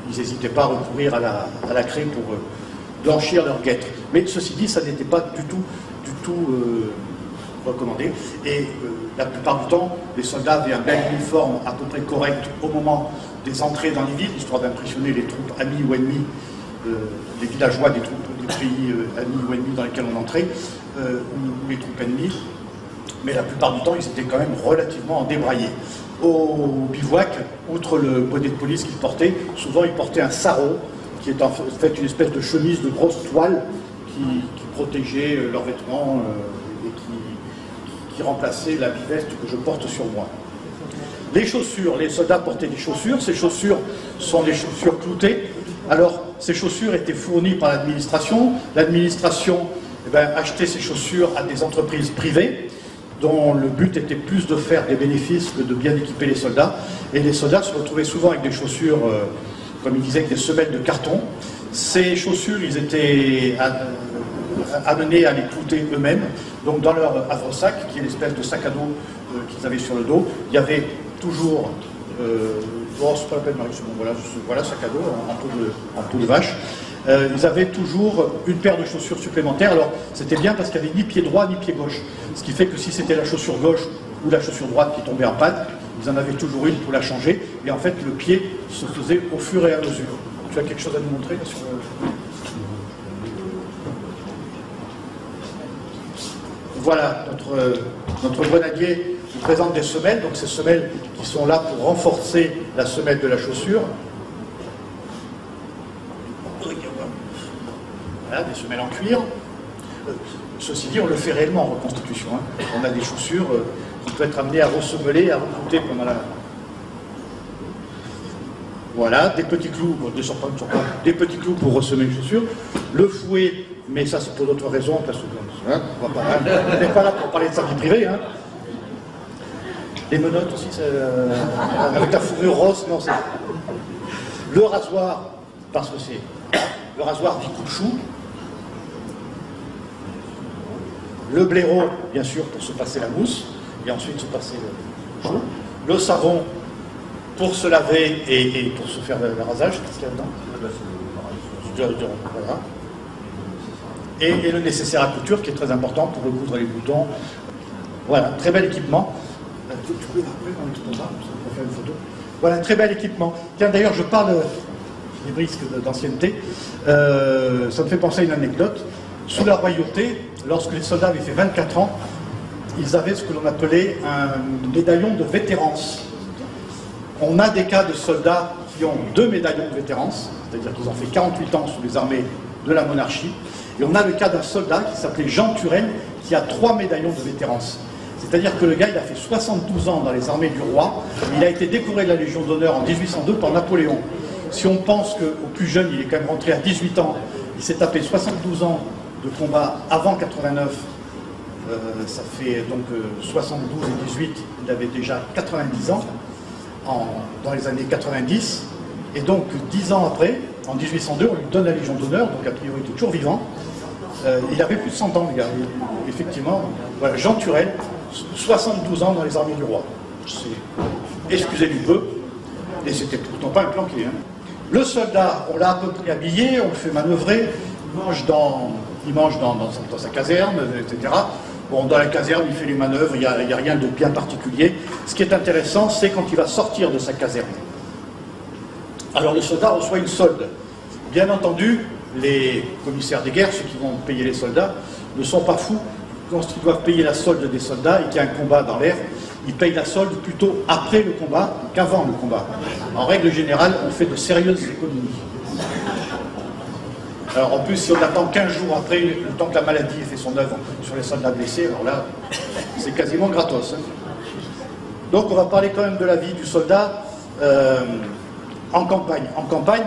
ils n'hésitaient pas à recourir à la, à craie pour euh, blanchir leurs guêtres. Mais ceci dit, ça n'était pas du tout, du tout euh, recommandé. Et euh, la plupart du temps, les soldats avaient un bel uniforme à peu près correct au moment des entrées dans les villes, histoire d'impressionner les troupes amies ou ennemies, les villageois des troupes des pays amis ou ennemis dans lesquels on entrait, ou les troupes ennemies. Mais la plupart du temps, ils étaient quand même relativement débraillés au bivouac, outre le bonnet de police qu'il portait, souvent il portait un sarrau, qui est en fait une espèce de chemise de grosse toile qui, protégeait euh, leurs vêtements euh, et qui, remplaçait la veste que je porte sur moi. Les chaussures, les soldats portaient des chaussures, ces chaussures sont des chaussures cloutées. Alors, ces chaussures étaient fournies par l'administration. L'administration eh ben, achetait ces chaussures à des entreprises privées dont le but était plus de faire des bénéfices que de bien équiper les soldats. Et les soldats se retrouvaient souvent avec des chaussures, euh, comme ils disaient, avec des semelles de carton. Ces chaussures, ils étaient euh, amenés à les clouter eux-mêmes. Donc dans leur havre-sac, qui est l'espèce de sac à dos euh, qu'ils avaient sur le dos, il y avait toujours... Euh, oh, pas la peine, voilà, voilà, sac à dos en, en de vache. Euh, ils avaient toujours une paire de chaussures supplémentaires. Alors, c'était bien parce qu'il n'y avait ni pied droit ni pied gauche. Ce qui fait que si c'était la chaussure gauche ou la chaussure droite qui tombait en panne, ils en avaient toujours une pour la changer. Et en fait, le pied se faisait au fur et à mesure. Tu as quelque chose à nous montrer sur Voilà, notre, notre grenadier vous présente des semelles. Donc, ces semelles qui sont là pour renforcer la semelle de la chaussure. Des semelles en cuir. Euh, ceci dit, on le fait réellement en reconstitution. Hein. On a des chaussures euh, qui peuvent être amenées à ressemeler, à recouter pendant la... Voilà, des petits clous, des petits clous pour ressemer les chaussures. Le fouet, mais ça c'est pour d'autres raisons, parce que hein, on n'est pas là pour parler de sa vie privée. Hein. Les menottes aussi, euh, avec la fourrure rose, non, c'est... Le rasoir, parce que c'est le rasoir dit coup de chou, le blaireau, bien sûr, pour se passer la mousse, et ensuite se passer le jour. Le savon pour se laver et, pour se faire le, rasage. Qu'est-ce qu'il y a dedans? Et, le nécessaire à couture qui est très important pour recoudre les boutons. Voilà, très bel équipement. Voilà, très bel équipement. Tiens, d'ailleurs, je parle des brisques d'ancienneté. Euh, ça me fait penser à une anecdote. Sous la royauté, lorsque les soldats avaient fait 24 ans, ils avaient ce que l'on appelait un médaillon de vétérance. On a des cas de soldats qui ont deux médaillons de vétérance, c'est-à-dire qu'ils ont fait 48 ans sous les armées de la monarchie. Et on a le cas d'un soldat qui s'appelait Jean Turenne, qui a trois médaillons de vétérance. C'est-à-dire que le gars, il a fait 72 ans dans les armées du roi. Il a été décoré de la Légion d'honneur en 1802 par Napoléon. Si on pense qu'au plus jeune, il est quand même rentré à 18 ans, il s'est tapé 72 ans de combat avant 89, euh, ça fait donc 72 euh, et 18, il avait déjà 90 ans dans les années 90. Et donc 10 ans après, en 1802, on lui donne la Légion d'honneur, donc a priori il est toujours vivant. Euh, il avait plus de 100 ans, le gars. effectivement, Jean Turel, 72 ans dans les armées du roi. Excusez du peu, et c'était pourtant pas un planqué. Hein. Le soldat, on l'a à peu près habillé, on le fait manœuvrer, il mange dans, il mange dans, sa caserne, etc. Bon, dans la caserne, il fait les manœuvres, il n'y a, a, rien de bien particulier. Ce qui est intéressant, c'est quand il va sortir de sa caserne. Alors le soldat reçoit une solde. Bien entendu, les commissaires des guerres, ceux qui vont payer les soldats, ne sont pas fous quand ils doivent payer la solde des soldats et qu'il y a un combat dans l'air. Ils payent la solde plutôt après le combat qu'avant le combat. En règle générale, on fait de sérieuses économies. Alors en plus, si on attend 15 jours après, le temps que la maladie fait son œuvre sur les soldats blessés, alors là, c'est quasiment gratos. Hein. Donc on va parler quand même de la vie du soldat euh, en campagne. En campagne,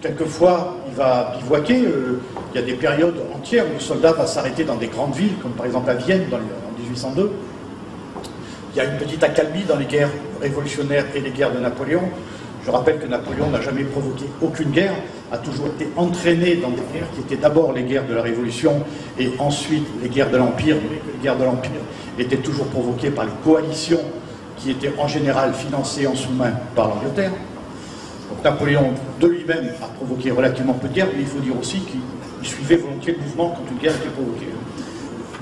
Quelquefois, il va bivouaquer. Euh, il y a des périodes entières où le soldat va s'arrêter dans des grandes villes, comme par exemple à Vienne en 1802. Il y a une petite accalmie dans les guerres révolutionnaires et les guerres de Napoléon. Je rappelle que Napoléon n'a jamais provoqué aucune guerre, a toujours été entraîné dans des guerres qui étaient d'abord les guerres de la Révolution et ensuite les guerres de l'Empire, les guerres de l'Empire étaient toujours provoquées par les coalitions qui étaient en général financées en sous-main par l'Angleterre. Napoléon de lui-même a provoqué relativement peu de guerres, mais il faut dire aussi qu'il suivait volontiers le mouvement quand une guerre était provoquée.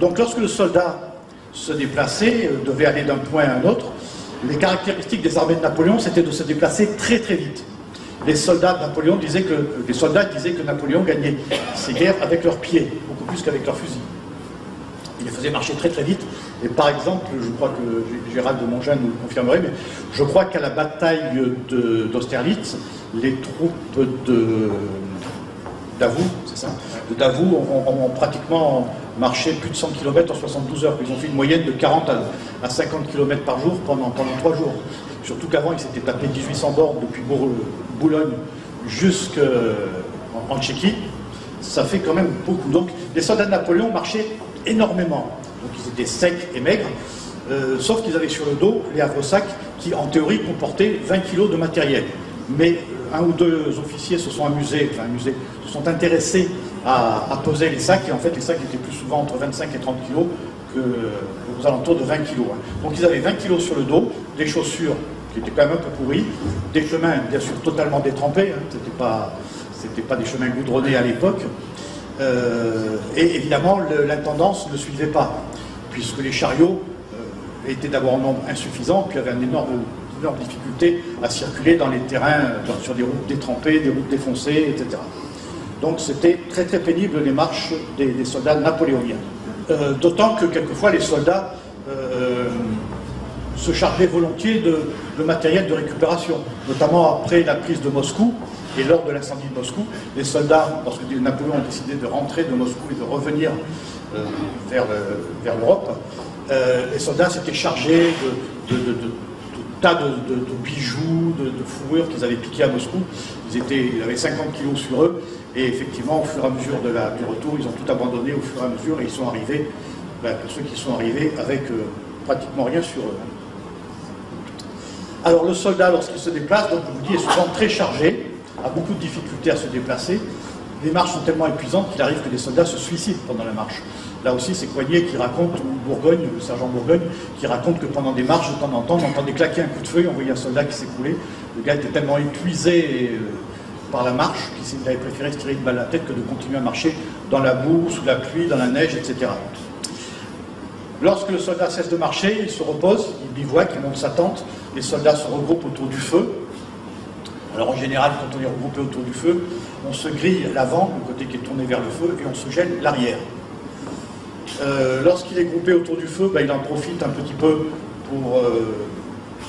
Donc lorsque le soldat se déplaçait, euh, devait aller d'un point à un autre, les caractéristiques des armées de Napoléon, c'était de se déplacer très très vite. Les soldats de Napoléon disaient que, les soldats disaient que Napoléon gagnait ses guerres avec leurs pieds, beaucoup plus qu'avec leurs fusils. Il les faisait marcher très très vite. Et par exemple, je crois que Gérald de Mongin nous le confirmerait, mais je crois qu'à la bataille d'Austerlitz, les troupes de Davout, c'est ça De ont, pratiquement marché plus de 100 km en 72 heures. Ils ont fait une moyenne de 40 à, 50 km par jour pendant, pendant 3 jours. Surtout qu'avant, ils s'étaient tapés 1800 bornes depuis Boulogne jusqu'en en Tchéquie. Ça fait quand même beaucoup. Donc, les soldats de Napoléon marchaient énormément. Donc ils étaient secs et maigres, euh, sauf qu'ils avaient sur le dos les havresacs qui, en théorie, comportaient 20 kg de matériel. Mais un ou deux officiers se sont amusés, enfin amusés, se sont intéressés à, poser les sacs, et en fait les sacs étaient plus souvent entre 25 et 30 kg que, aux alentours de 20 kg. Hein. Donc ils avaient 20 kg sur le dos, des chaussures qui quand même un peu pourries, des chemins bien sûr totalement détrempés, hein, c'était pas, pas des chemins goudronnés à l'époque, euh, et évidemment, l'intendance ne suivait pas, puisque les chariots euh, étaient d'abord en nombre insuffisant, puis avaient une énorme, énorme difficulté à circuler dans les terrains, sur des routes détrempées, des routes défoncées, etc. Donc c'était très très pénible les marches des, soldats napoléoniens. Euh, d'autant que quelquefois les soldats se chargeaient volontiers de, de, matériel de récupération, notamment après la prise de Moscou. Et lors de l'incendie de Moscou, les soldats, lorsque Napoléon a décidé de rentrer de Moscou et de revenir euh, vers, l'Europe, euh, les soldats s'étaient chargés de, tas de, bijoux, de, fourrures qu'ils avaient piqués à Moscou. Ils, avaient 50 kilos sur eux, et effectivement, au fur et à mesure de la, du retour, ils ont tout abandonné au fur et à mesure, et ils sont arrivés, ben, ceux qui sont arrivés avec euh, pratiquement rien sur eux. Alors le soldat, lorsqu'il se déplace, donc je vous dis, est souvent très chargé, a beaucoup de difficultés à se déplacer. Les marches sont tellement épuisantes qu'il arrive que des soldats se suicident pendant la marche. Là aussi, c'est Coignet qui raconte, ou Bourgogne, le sergent Bourgogne, qui raconte que pendant des marches, de temps en temps, on entendait claquer un coup de feu, on voyait un soldat qui s'écoulait. Le gars était tellement épuisé euh, par la marche qu'il avait préféré se tirer une balle à la tête que de continuer à marcher dans la boue, sous la pluie, dans la neige, etc. Lorsque le soldat cesse de marcher, il se repose, il bivouaque, il monte sa tente, les soldats se regroupent autour du feu, Alors en général, quand on est regroupé autour du feu, on se grille l'avant, le côté qui est tourné vers le feu, et on se gèle l'arrière. Euh, lorsqu'il est groupé autour du feu, ben, il en profite un petit peu pour euh,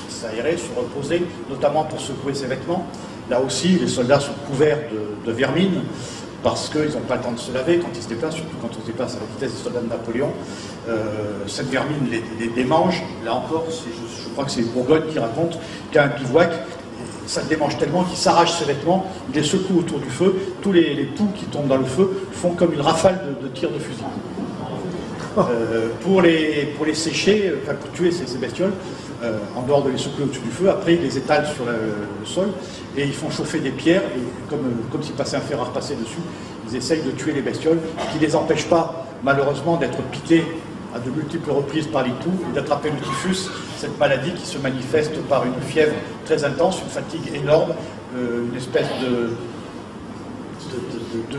s'aérer, se reposer, notamment pour secouer ses vêtements. Là aussi, les soldats sont couverts de, vermine parce qu'ils n'ont pas le temps de se laver quand ils se déplacent, surtout quand on se déplace à la vitesse des soldats de Napoléon. Euh, cette vermine les, démange. Là encore, je, crois que c'est Bourgogne qui raconte qu'un bivouac, ça le démange tellement qu'il s'arrache ses vêtements, il les secoue autour du feu. Tous les, les poux qui tombent dans le feu font comme une rafale de, tirs de fusil. Euh, pour, les, les sécher, enfin pour tuer ces, bestioles, euh, en dehors de les secouer au-dessus du feu, après ils les étalent sur le, sol et ils font chauffer des pierres, et comme, comme s'ils passaient un fer à repasser dessus, ils essayent de tuer les bestioles, qui ne les empêchent pas, malheureusement, d'être piqués à de multiples reprises par les poux d'attraper le typhus, cette maladie qui se manifeste par une fièvre très intense, une fatigue énorme, euh, une espèce de, de,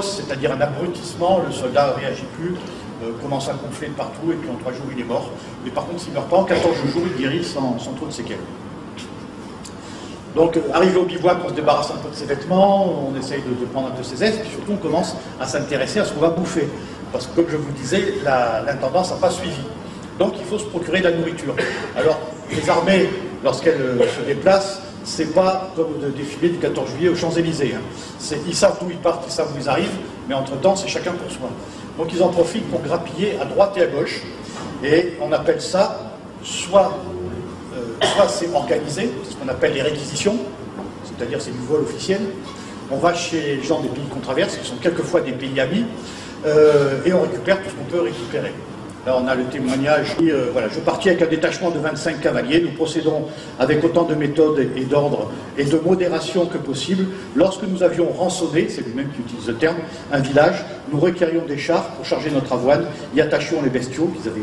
c'est-à-dire un abrutissement, le soldat ne réagit plus, euh, commence à gonfler partout, et puis en trois jours il est mort. Mais par contre, s'il ne meurt pas, en 14 jours, il guérit sans, trop de séquelles. Donc, euh, arrivé au bivouac, on se débarrasse un peu de ses vêtements, on essaye de, prendre un peu ses aises, puis surtout on commence à s'intéresser à ce qu'on va bouffer. Parce que, comme je vous disais, l'intendance n'a pas suivi. Donc, il faut se procurer de la nourriture. Alors, les armées, lorsqu'elles euh, se déplacent, c'est pas comme de défiler du 14 juillet aux Champs-Élysées. Hein. Ils savent d'où ils partent, ils savent où ils arrivent, mais entre-temps, c'est chacun pour soi. Donc ils en profitent pour grappiller à droite et à gauche, et on appelle ça soit, c'est organisé, ce qu'on appelle les réquisitions, c'est-à-dire c'est du vol officiel. On va chez les gens des pays qu'on traverse, qui sont quelquefois des pays amis, euh, et on récupère tout ce qu'on peut récupérer. Là, on a le témoignage. Euh, voilà, je partis avec un détachement de 25 cavaliers. Nous procédons avec autant de méthode et d'ordre et de modération que possible. Lorsque nous avions rançonné, c'est lui-même qui utilise le terme, un village, nous requérions des chars pour charger notre avoine, y attachions les bestiaux qu'ils avaient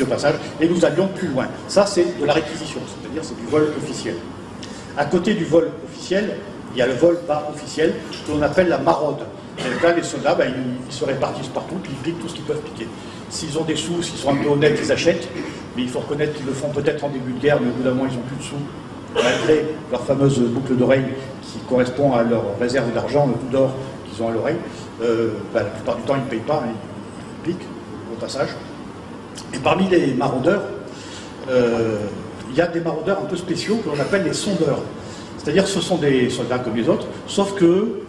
au passage, et nous allions plus loin. Ça, c'est de la réquisition, c'est-à-dire c'est du vol officiel. À côté du vol officiel, il y a le vol pas officiel, que l'on appelle la maraude. Là, les soldats, ben, ils, se répartissent partout, puis ils piquent tout ce qu'ils peuvent piquer. S'ils ont des sous, s'ils sont un peu honnêtes, ils achètent. Mais il faut reconnaître qu'ils le font peut-être en début de guerre, mais au bout d'un moment, ils n'ont plus de sous. Malgré leur fameuse boucle d'oreille qui correspond à leur réserve d'argent, le tout d'or qu'ils ont à l'oreille, euh, bah, la plupart du temps, ils ne payent pas, hein, ils, piquent au passage. Et parmi les maraudeurs, euh, il y a des maraudeurs un peu spéciaux que l'on appelle les sondeurs. C'est-à-dire ce sont des soldats comme les autres, sauf que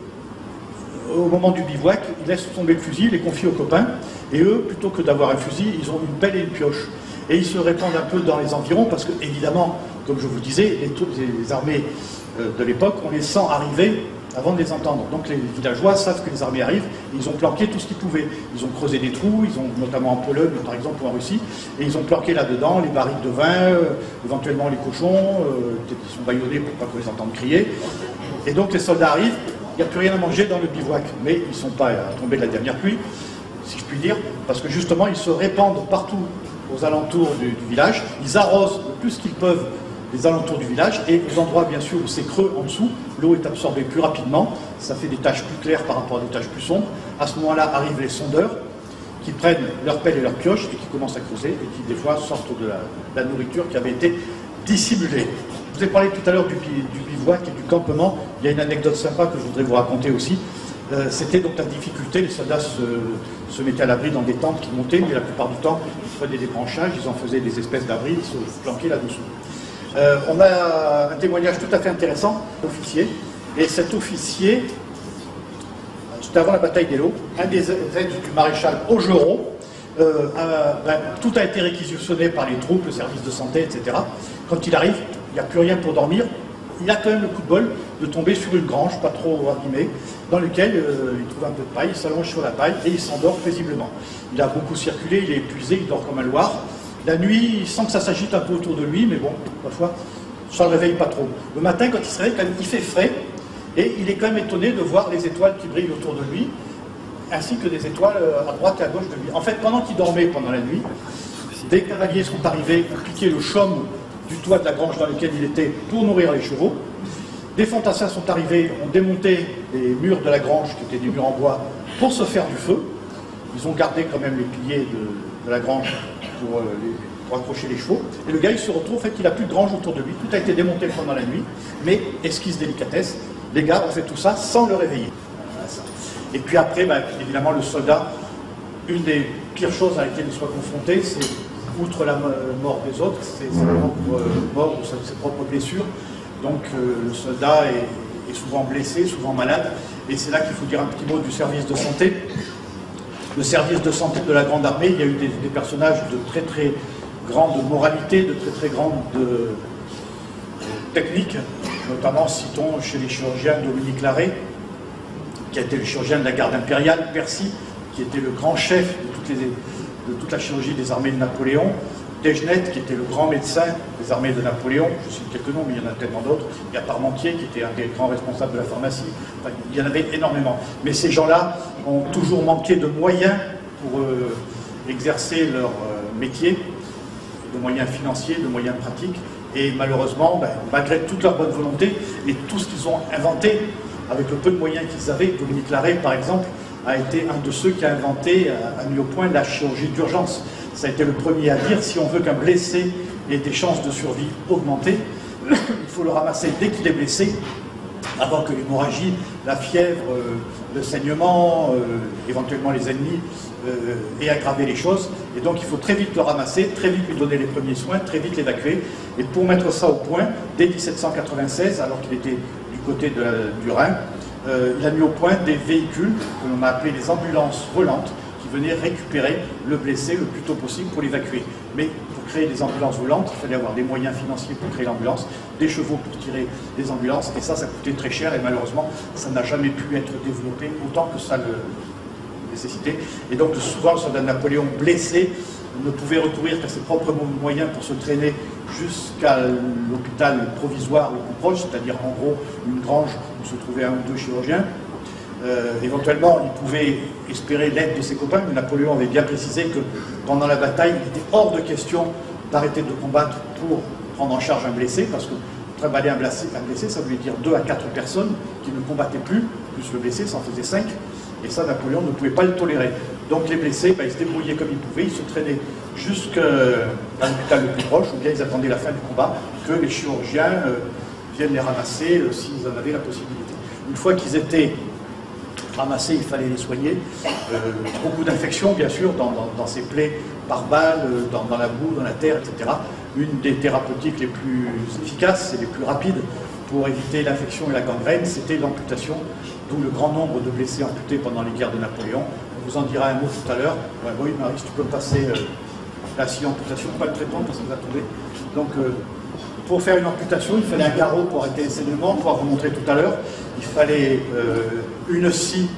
au moment du bivouac, ils laissent tomber le fusil, les confient aux copains, et eux, plutôt que d'avoir un fusil, ils ont une pelle et une pioche. Et ils se répandent un peu dans les environs, parce que, évidemment, comme je vous disais, les, les armées euh, de l'époque, on les sent arriver avant de les entendre. Donc les villageois savent que les armées arrivent, ils ont planqué tout ce qu'ils pouvaient. Ils ont creusé des trous, ils ont notamment en Pologne, par exemple, ou en Russie, et ils ont planqué là-dedans les barriques de vin, euh, éventuellement les cochons, euh, ils sont baillonnés pour pas qu'on les entende crier. Et donc les soldats arrivent, il n'y a plus rien à manger dans le bivouac, mais ils ne sont pas tombés de la dernière pluie, si je puis dire, parce que justement, ils se répandent partout aux alentours du, village, ils arrosent le plus qu'ils peuvent les alentours du village, et aux endroits, bien sûr, où c'est creux en dessous, l'eau est absorbée plus rapidement, ça fait des taches plus claires par rapport à des taches plus sombres. À ce moment-là arrivent les sondeurs, qui prennent leur pelle et leur pioche, et qui commencent à creuser, et qui, des fois, sortent de la nourriture qui avait été dissimulée. Je vous ai parlé tout à l'heure du, bivouac et du campement. Il y a une anecdote sympa que je voudrais vous raconter aussi. Euh, c'était donc la difficulté, les soldats se, mettaient à l'abri dans des tentes qui montaient, mais la plupart du temps, ils prenaient des branchages, ils en faisaient des espèces d'abris, ils se planquaient là-dessous. Euh, on a un témoignage tout à fait intéressant, officier, et cet officier, c'était avant la bataille d'Elo, un des aides du maréchal Augeron, euh, ben, tout a été réquisitionné par les troupes, le service de santé, etc. Quand il arrive, il n'y a plus rien pour dormir. Il a quand même le coup de bol de tomber sur une grange, pas trop abîmée, dans laquelle euh, il trouve un peu de paille, il s'allonge sur la paille et il s'endort paisiblement. Il a beaucoup circulé, il est épuisé, il dort comme un loir. La nuit, il sent que ça s'agite un peu autour de lui, mais bon, parfois, ça ne le réveille pas trop. Le matin, quand il se réveille, il fait frais, et il est quand même étonné de voir les étoiles qui brillent autour de lui, ainsi que des étoiles euh, à droite et à gauche de lui. En fait, pendant qu'il dormait pendant la nuit, des cavaliers sont arrivés pour piquer le chaume du toit de la grange dans laquelle il était pour nourrir les chevaux. Des fantassins sont arrivés, ont démonté les murs de la grange, qui étaient des murs en bois, pour se faire du feu. Ils ont gardé quand même les piliers de, la grange pour, euh, pour accrocher les chevaux. Et le gars, il se retrouve, en fait, il n'a plus de grange autour de lui. Tout a été démonté pendant la nuit. Mais, esquisse délicatesse, les gars ont fait tout ça sans le réveiller. Et puis après, bah, évidemment, le soldat, une des pires choses à laquelle il soit confronté, c'est, outre la mort des autres, c'est sa propre euh, mort ou ses propres blessures. Donc euh, le soldat est, souvent blessé, souvent malade. Et c'est là qu'il faut dire un petit mot du service de santé. Le service de santé de la Grande Armée, il y a eu des, personnages de très grande moralité, de très très grande euh, technique, notamment citons chez les chirurgiens Dominique Larrey, qui a été le chirurgien de la garde impériale, Percy, qui était le grand chef de, toute la chirurgie des armées de Napoléon, Desgenet, qui était le grand médecin des armées de Napoléon, je cite quelques noms, mais il y en a tellement d'autres, il y a Parmentier, qui était un des grands responsables de la pharmacie, il y en avait énormément. Mais ces gens-là ont toujours manqué de moyens pour euh, exercer leur euh, métier, de moyens financiers, de moyens pratiques, et malheureusement, ben, malgré toute leur bonne volonté et tout ce qu'ils ont inventé, avec le peu de moyens qu'ils avaient, Dominique Larrey par exemple, a été un de ceux qui a inventé, a mis au point la chirurgie d'urgence. Ça a été le premier à dire, si on veut qu'un blessé ait des chances de survie augmentées, il faut le ramasser dès qu'il est blessé, avant que l'hémorragie, la fièvre, euh, le saignement, euh, éventuellement les ennemis, euh, aient aggravé les choses. Et donc il faut très vite le ramasser, très vite lui donner les premiers soins, très vite l'évacuer. Et pour mettre ça au point, dès 1796, alors qu'il était du côté du Rhin, il a mis au point des véhicules que l'on a appelés les ambulances volantes venaient récupérer le blessé le plus tôt possible pour l'évacuer. Mais pour créer des ambulances volantes, il fallait avoir des moyens financiers pour créer l'ambulance, des chevaux pour tirer des ambulances, et ça, ça coûtait très cher, et malheureusement, ça n'a jamais pu être développé autant que ça le nécessitait. Et donc, souvent, le soldat Napoléon blessé ne pouvait recourir qu'à ses propres moyens pour se traîner jusqu'à l'hôpital provisoire le plus proche, c'est-à-dire en gros une grange où se trouvaient un ou deux chirurgiens. Euh, éventuellement, il pouvait espérer l'aide de ses copains, mais Napoléon avait bien précisé que pendant la bataille, il était hors de question d'arrêter de combattre pour prendre en charge un blessé, parce que travailler un blessé, un blessé, ça voulait dire deux à quatre personnes qui ne combattaient plus, plus le blessé, ça en faisait cinq, et ça, Napoléon ne pouvait pas le tolérer. Donc les blessés, ben, ils se débrouillaient comme ils pouvaient, ils se traînaient jusqu'à l'hôpital le plus proche, ou bien ils attendaient la fin du combat, que les chirurgiens euh, viennent les ramasser euh, s'ils en avaient la possibilité. Une fois qu'ils étaient ramassés, il fallait les soigner. Euh, beaucoup d'infections, bien sûr, dans, ces plaies par balles, dans, la boue, dans la terre, etc. Une des thérapeutiques les plus efficaces et les plus rapides pour éviter l'infection et la gangrène, c'était l'amputation, d'où le grand nombre de blessés amputés pendant les guerres de Napoléon. On vous en dira un mot tout à l'heure. oui, Marie, si tu peux passer la scie amputation, pas le traitement parce qu'il va tomber. Donc, euh, pour faire une amputation, il fallait un garrot pour arrêter les saignements, pour vous montrer tout à l'heure. Il fallait euh, une scie,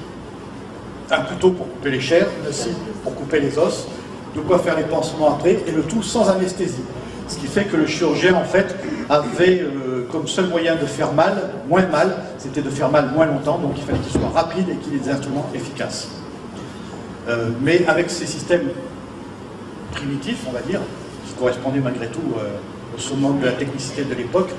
un couteau pour couper les chairs, une scie pour couper les os, de quoi faire les pansements après, et le tout sans anesthésie. Ce qui fait que le chirurgien, en fait, avait euh, comme seul moyen de faire mal, moins mal, c'était de faire mal moins longtemps, donc il fallait qu'il soit rapide et qu'il ait des instruments efficaces. mais avec ces systèmes primitif, on va dire, qui correspondait malgré tout euh, au summum de la technicité de l'époque,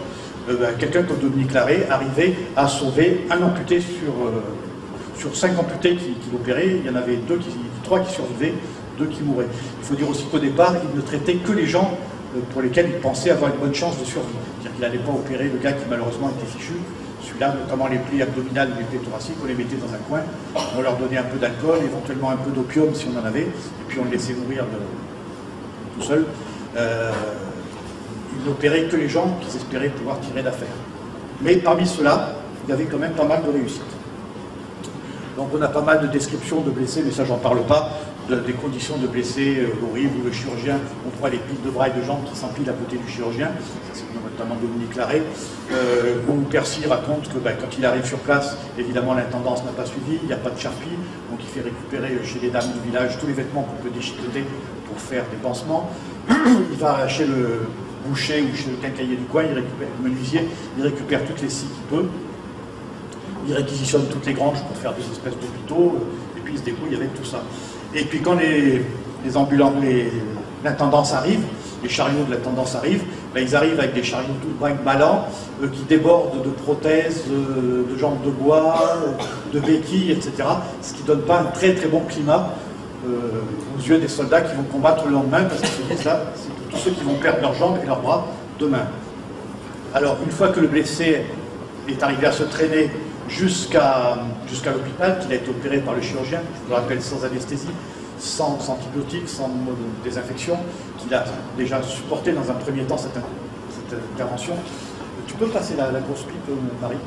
euh, bah, quelqu'un comme Dominique Larrey arrivait à sauver un amputé sur, euh, cinq amputés qu'il qui opérait, il y en avait qui, trois qui survivaient, deux qui mouraient. Il faut dire aussi qu'au départ, il ne traitait que les gens pour lesquels il pensait avoir une bonne chance de survie. C'est-à-dire qu'il n'allait pas opérer le gars qui malheureusement était fichu. Celui-là, notamment les plis abdominales ou les plaies thoraciques, on les mettait dans un coin, on leur donnait un peu d'alcool, éventuellement un peu d'opium si on en avait, et puis on les laissait mourir de, seul, euh, il n'opérait que les gens qui espéraient pouvoir tirer d'affaire. Mais parmi ceux-là, il y avait quand même pas mal de réussites. Donc on a pas mal de descriptions de blessés, mais ça j'en parle pas, des conditions de blessés euh, horribles où le chirurgien, on voit les piles de bras de jambes qui s'empilent à côté du chirurgien, c'est notamment Dominique Larrey, euh, où Percy raconte que ben, quand il arrive sur place, évidemment l'intendance n'a pas suivi, il n'y a pas de charpie, donc il fait récupérer chez les dames du village tous les vêtements qu'on peut déchiqueter pour faire des pansements. il va chez le boucher ou chez le quincaillier du coin, il récupère le menuisier, il récupère toutes les scies qu'il peut, il réquisitionne toutes les granges pour faire des espèces d'hôpitaux, et puis il se débrouille avec tout ça. Et puis quand les, les ambulants, l'intendance arrive, les chariots de l'intendance arrivent, ben, ils arrivent avec des chariots tout brinques ballants euh, qui débordent de prothèses, euh, de jambes de bois, de béquilles, etc. Ce qui ne donne pas un très très bon climat euh, aux yeux des soldats qui vont combattre le lendemain, parce qu'ils se disent là, ceux qui vont perdre leurs jambes et leurs bras demain. Alors, une fois que le blessé est arrivé à se traîner jusqu'à jusqu'à l'hôpital, qu'il a été opéré par le chirurgien, je vous le rappelle, sans anesthésie, sans antibiotiques, sans désinfection, qu'il a déjà supporté dans un premier temps cette, intervention. Tu peux passer la, grosse pipe, euh, Marie?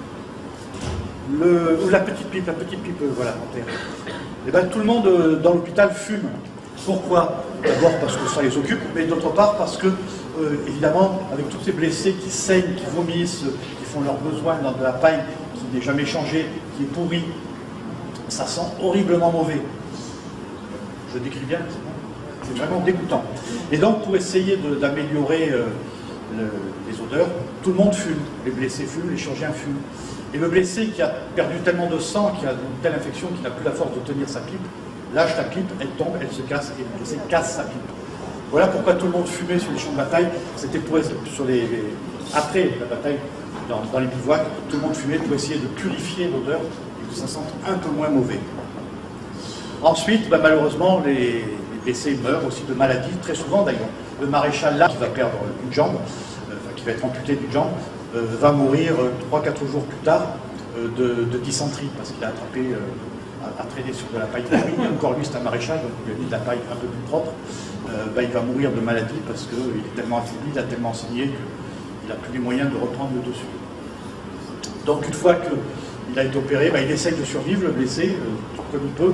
Le, Ou la petite pipe, la petite pipe, euh, voilà, en terre. Et eh ben, tout le monde euh, dans l'hôpital fume. Pourquoi D'abord parce que ça les occupe, mais d'autre part parce que, évidemment, avec tous ces blessés qui saignent, qui vomissent, qui font leurs besoins dans de la paille qui n'est jamais changée, qui est pourrie, ça sent horriblement mauvais je décris bien, c'est vraiment dégoûtant. Et donc, pour essayer d'améliorer euh, les odeurs, tout le monde fume. Les blessés fument, les chirurgiens fument. Et le blessé qui a perdu tellement de sang, qui a une telle infection qu'il n'a plus la force de tenir sa pipe, lâche la pipe, elle tombe, elle se casse, et le blessé casse sa pipe. Voilà pourquoi tout le monde fumait sur les champs de bataille. C'était pour sur après la bataille, dans, dans, les bivouacs, tout le monde fumait pour essayer de purifier l'odeur et que ça sente un peu moins mauvais. Ensuite, bah, malheureusement, les, blessés meurent aussi de maladies, très souvent d'ailleurs. Le maréchal là, qui va perdre une jambe, euh, qui va être amputé d'une jambe, euh, va mourir 3-4 euh, jours plus tard de, dysenterie, parce qu'il a attrapé, à, traîner sur de la paille. Encore lui, c'est un maréchal, donc il a mis de la paille un peu plus propre. Bah, il va mourir de maladie parce qu'il est tellement affaibli, il a tellement saigné qu'il n'a plus les moyens de reprendre le dessus. Donc une fois qu'il a été opéré, bah, il essaye de survivre, le blessé, comme il peut,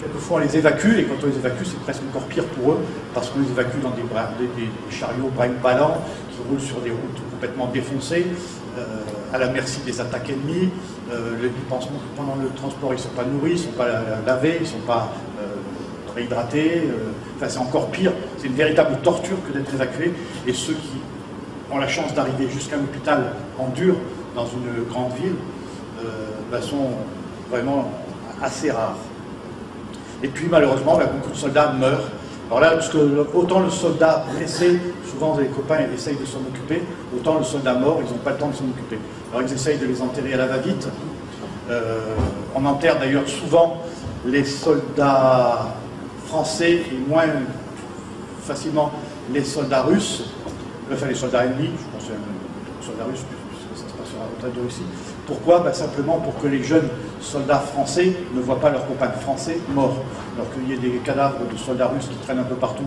Quelquefois, on les évacue, et quand on les évacue, c'est presque encore pire pour eux, parce qu'on les évacue dans des, chariots brinques ballants qui roulent sur des routes complètement défoncées, euh, à la merci des attaques ennemies. Euh, les pendant le transport, ils ne sont pas nourris, ils ne sont pas lavés, ils ne sont pas euh, réhydratés. enfin, c'est encore pire. C'est une véritable torture que d'être évacué. Et ceux qui ont la chance d'arriver jusqu'à l'hôpital en dur, dans une grande ville, bah, sont vraiment assez rares. Et puis malheureusement, ben, beaucoup de soldats meurent. Alors là, parce que autant le soldat blessé, souvent les copains essayent de s'en occuper, autant le soldat mort, ils n'ont pas le temps de s'en occuper. Alors ils essayent de les enterrer à la va-vite. Euh, on enterre d'ailleurs souvent les soldats français et moins facilement les soldats russes, enfin les soldats ennemis, je pense aux soldats russes, puisque ça se passe sur la retraite de Russie. Pourquoi? Ben, Simplement pour que les jeunes soldats français ne voient pas leurs copains français morts. Alors qu'il y ait des cadavres de soldats russes qui traînent un peu partout,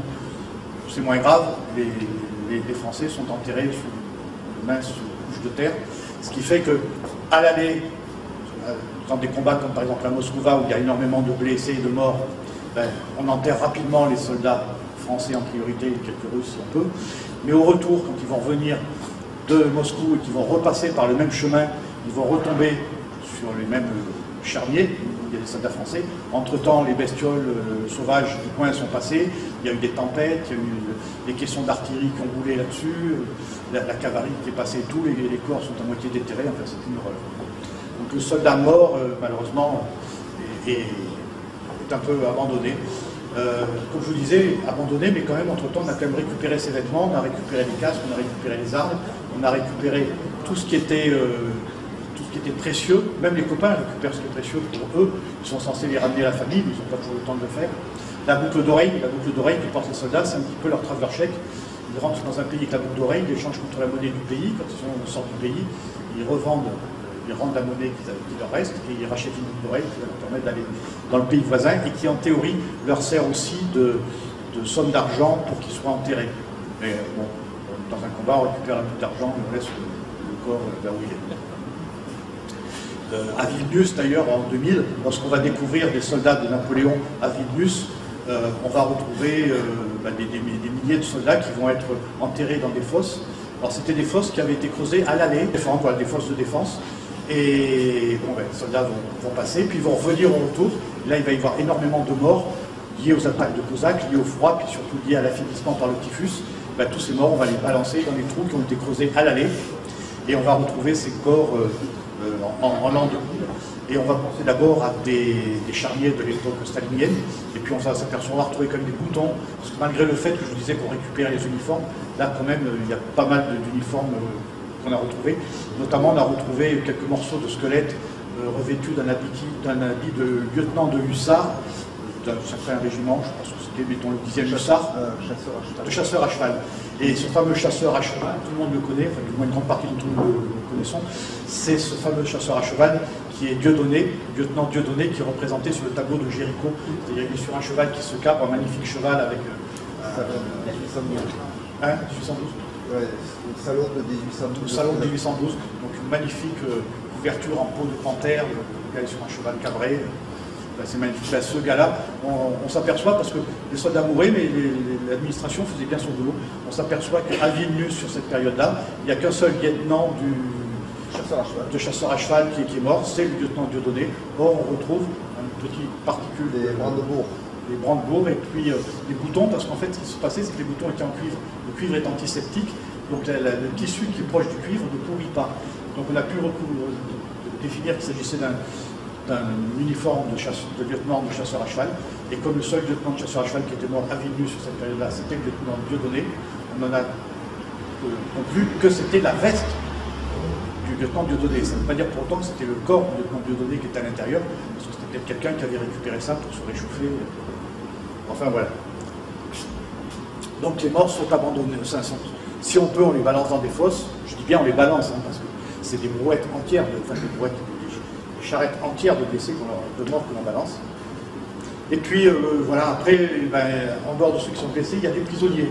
c'est moins grave. Les, Français sont enterrés sous une mince couche de terre. Ce qui fait que, à l'année, dans des combats comme par exemple à Moscouva, où il y a énormément de blessés et de morts, ben, on enterre rapidement les soldats français en priorité, quelques Russes si on peut. Mais au retour, quand ils vont revenir de Moscou et qu'ils vont repasser par le même chemin, ils vont retomber sur les mêmes charniers, il y a des soldats français. Entre-temps, les bestioles euh, sauvages du coin sont passées, il y a eu des tempêtes, il y a eu des caissons d'artillerie qui ont roulé là-dessus, la, cavalerie qui est passée, tous les, corps sont à moitié déterrés, enfin c'est une horreur. Donc le soldat mort, euh, malheureusement, est, un peu abandonné. Euh, comme je vous disais, abandonné, mais quand même, entre-temps, on a quand même récupéré ses vêtements, on a récupéré les casques, on a récupéré les armes, on a récupéré tout ce qui était qui était précieux, même les copains récupèrent ce qui est précieux pour eux, ils sont censés les ramener à la famille, mais ils n'ont pas toujours le temps de le faire. La boucle d'oreille, la boucle d'oreille que portent les soldats, c'est un petit peu leur traversée chèque. Ils rentrent dans un pays avec la boucle d'oreille, ils échangent contre la monnaie du pays, quand ils sont, sortent du pays, ils revendent, ils rendent la monnaie qui leur reste, et ils rachètent une boucle d'oreille qui va leur permettre d'aller dans le pays voisin, et qui en théorie leur sert aussi de, somme d'argent pour qu'ils soient enterrés. Mais bon, dans un combat, on récupère un peu d'argent, on laisse le, le corps là où il est. Euh, à Vilnius d'ailleurs en 2000, lorsqu'on va découvrir des soldats de Napoléon à Vilnius, euh, on va retrouver euh, bah, des, milliers de soldats qui vont être enterrés dans des fosses. Alors c'était des fosses qui avaient été creusées à l'allée, des fosses de défense. Et ben, les soldats vont, passer, puis vont revenir au retour. Là, il va y avoir énormément de morts liés aux attaques de Cosaques, liés au froid, puis surtout liés à l'affaiblissement par le typhus. Ben, tous ces morts, on va les balancer dans les trous qui ont été creusés à l'allée. Et on va retrouver ces corps en, en l'an Et on va penser d'abord à des, charniers de l'époque stalinienne, et puis on va s'apercevoir, retrouver comme des boutons, parce que malgré le fait que je vous disais qu'on récupère les uniformes, là quand même il y a pas mal d'uniformes euh, qu'on a retrouvés. Notamment on a retrouvé quelques morceaux de squelettes euh, revêtus d'un habit, habit, de lieutenant de hussard, d'un certain régiment, je pense que c'était, mettons, le 10e hussard, Euh, chasseur à cheval. de chasseurs à cheval. Et ce fameux chasseur à cheval, tout le monde le connaît, enfin du moins une grande partie d'entre nous le, le connaissons, c'est ce fameux chasseur à cheval qui est Dieudonné, lieutenant Dieudonné, qui est représenté sur le tableau de Jéricho. C'est-à-dire qu'il est sur un cheval qui se cabre, un magnifique cheval avec euh, Ça va, 1812. un 1812, Ouais, le salon de 1812. le salon de 1812, donc une magnifique euh, couverture en peau de panthère, le gars est sur un cheval cabré. Ben, c'est magnifique. Ben, ce gars-là, on, on s'aperçoit, parce que les soldats mouraient, mais les- les- l'administration faisait bien son boulot, on s'aperçoit qu'à Vilnius, sur cette période-là, il n'y a qu'un seul lieutenant du, Chasseur à cheval. de chasseur à cheval qui, qui est mort, c'est le lieutenant Dieudonné. Or, on retrouve une petite particule Des de- brandebourgs. des brandebourgs et puis euh, des boutons, parce qu'en fait, ce qui se passait, c'est que les boutons étaient en cuivre. Le cuivre est antiseptique, donc la- la- le tissu qui est proche du cuivre ne pourrit pas. Donc on a pu euh, définir qu'il s'agissait d'un d'un uniforme de, lieutenant de chasseur à cheval. Et comme le seul lieutenant de chasseur à cheval qui était mort à Vilnius sur cette période-là, c'était le lieutenant Dieudonné, on en a euh, conclu que c'était la veste du lieutenant Dieudonné. Ça ne veut pas dire pour autant que c'était le corps du lieutenant Dieudonné qui était à l'intérieur, parce que c'était peut-être quelqu'un qui avait récupéré ça pour se réchauffer. Enfin voilà. Donc les morts sont abandonnés. Enfin, sont- si on peut, on les balance dans des fosses. Je dis bien on les balance, hein, parce que c'est des brouettes entières, de- enfin des brouettes, charrettes entières de blessés, de morts que l'on balance. Et puis euh, voilà, après, ben, en dehors de ceux qui sont blessés, il y a des prisonniers.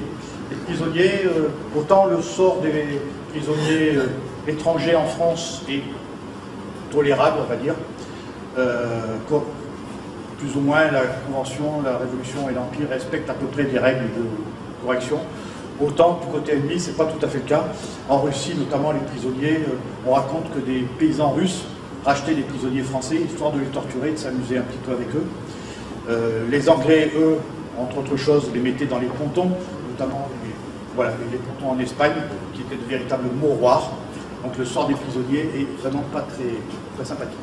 Les prisonniers, euh, autant le sort des prisonniers euh, étrangers en France est tolérable, on va dire. Plus ou moins la Convention, la Révolution et l'Empire respectent à peu près des règles de correction. Autant du côté ennemi, ce n'est pas tout à fait le cas. En Russie, notamment, les prisonniers, on raconte que des paysans russes rachetaient des prisonniers français, histoire de les torturer, de s'amuser un petit peu avec eux. Euh, les Anglais, eux, entre autres choses, les mettaient dans les pontons, notamment les, voilà, les pontons en Espagne, qui étaient de véritables mouroirs. Donc le sort des prisonniers est vraiment pas très, très sympathique.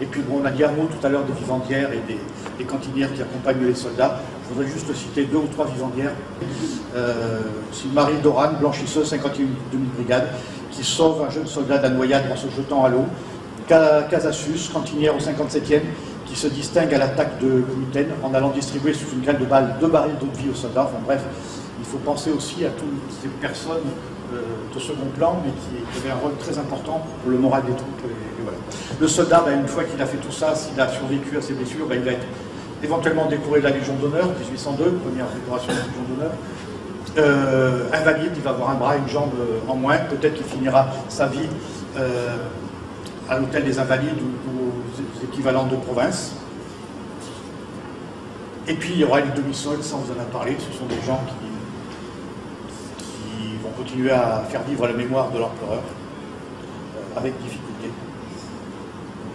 Et puis bon, on a dit un mot tout à l'heure des vivandières et des, cantinières qui accompagnent les soldats. Je voudrais juste citer deux ou trois vivandières. Euh, c'est Marie Doran, blanchisseuse, 51 demi-brigade, qui sauve un jeune soldat la noyade en se jetant à l'eau. Ca- Casasus, cantinière au 57e, qui se distingue à l'attaque de Gluten en allant distribuer sous une grêle de balles deux barils d'eau de vie aux soldats. Enfin bref, il faut penser aussi à toutes ces personnes euh, de second plan, mais qui, avaient un rôle très important pour le moral des troupes. Le soldat, ben, une fois qu'il a fait tout ça, s'il a survécu à ses blessures, ben, il va être éventuellement décoré de la Légion d'honneur, 1802, première décoration de la Légion d'honneur. Euh, invalide, il va avoir un bras, une jambe euh, en moins. Peut-être qu'il finira sa vie à l'hôtel des Invalides ou, aux équivalents de province. Et puis il y aura les demi-soldes, ça on vous en a parlé, ce sont des gens qui, vont continuer à faire vivre la mémoire de l'empereur euh, avec difficulté.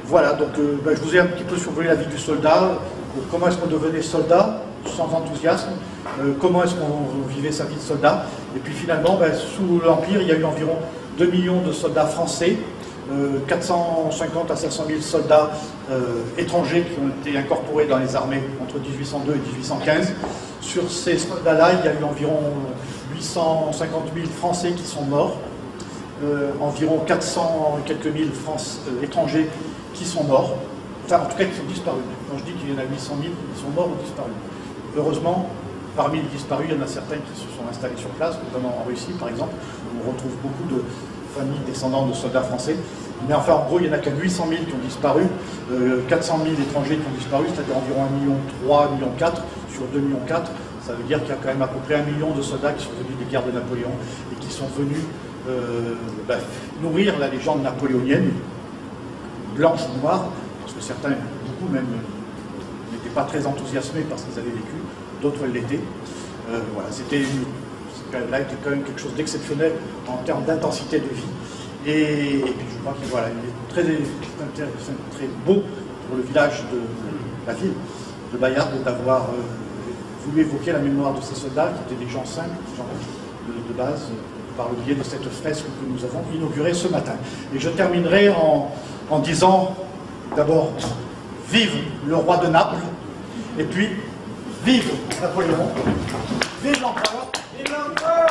Voilà, donc euh, ben, je vous ai un petit peu survolé la vie du soldat, euh, comment est-ce qu'on devenait soldat sans enthousiasme, euh, comment est-ce qu'on vivait sa vie de soldat, et puis finalement, ben, sous l'Empire, il y a eu environ 2 millions de soldats français, 450 à 500 000 soldats euh, étrangers qui ont été incorporés dans les armées entre 1802 et 1815. Sur ces soldats-là, il y a eu environ 850 000 Français qui sont morts, euh, environ 400 et quelques mille France, euh, étrangers qui sont morts, enfin en tout cas qui sont disparus. Quand je dis qu'il y en a 800 000, ils sont morts ou disparus. Heureusement, parmi les disparus, il y en a certains qui se sont installés sur place, notamment en Russie par exemple, où on retrouve beaucoup de familles descendants de soldats français. Mais enfin, en gros, il n'y en a qu'à 800 000 qui ont disparu, euh, 400 000 étrangers qui ont disparu, c'est-à-dire environ 1,3 million, 1,4 million sur 2,4 millions. Ça veut dire qu'il y a quand même à peu près un million de soldats qui sont venus des guerres de Napoléon et qui sont venus euh, bah, nourrir la légende napoléonienne, blanche ou noire, parce que certains, beaucoup même, n'étaient pas très enthousiasmés par ce qu'ils avaient vécu, d'autres l'étaient. Euh, voilà, c'était une, période-là était quand même quelque chose d'exceptionnel en termes d'intensité de vie. Et, puis je crois qu'il est très, beau pour le village de, la ville de Bayard d'avoir euh, voulu évoquer la mémoire de ces soldats qui étaient des gens simples, des gens de, base, par le biais de cette fresque que nous avons inaugurée ce matin. Et je terminerai en, en disant d'abord vive le roi de Naples, et puis vive Napoléon, vive l'empereur, vive l'empereur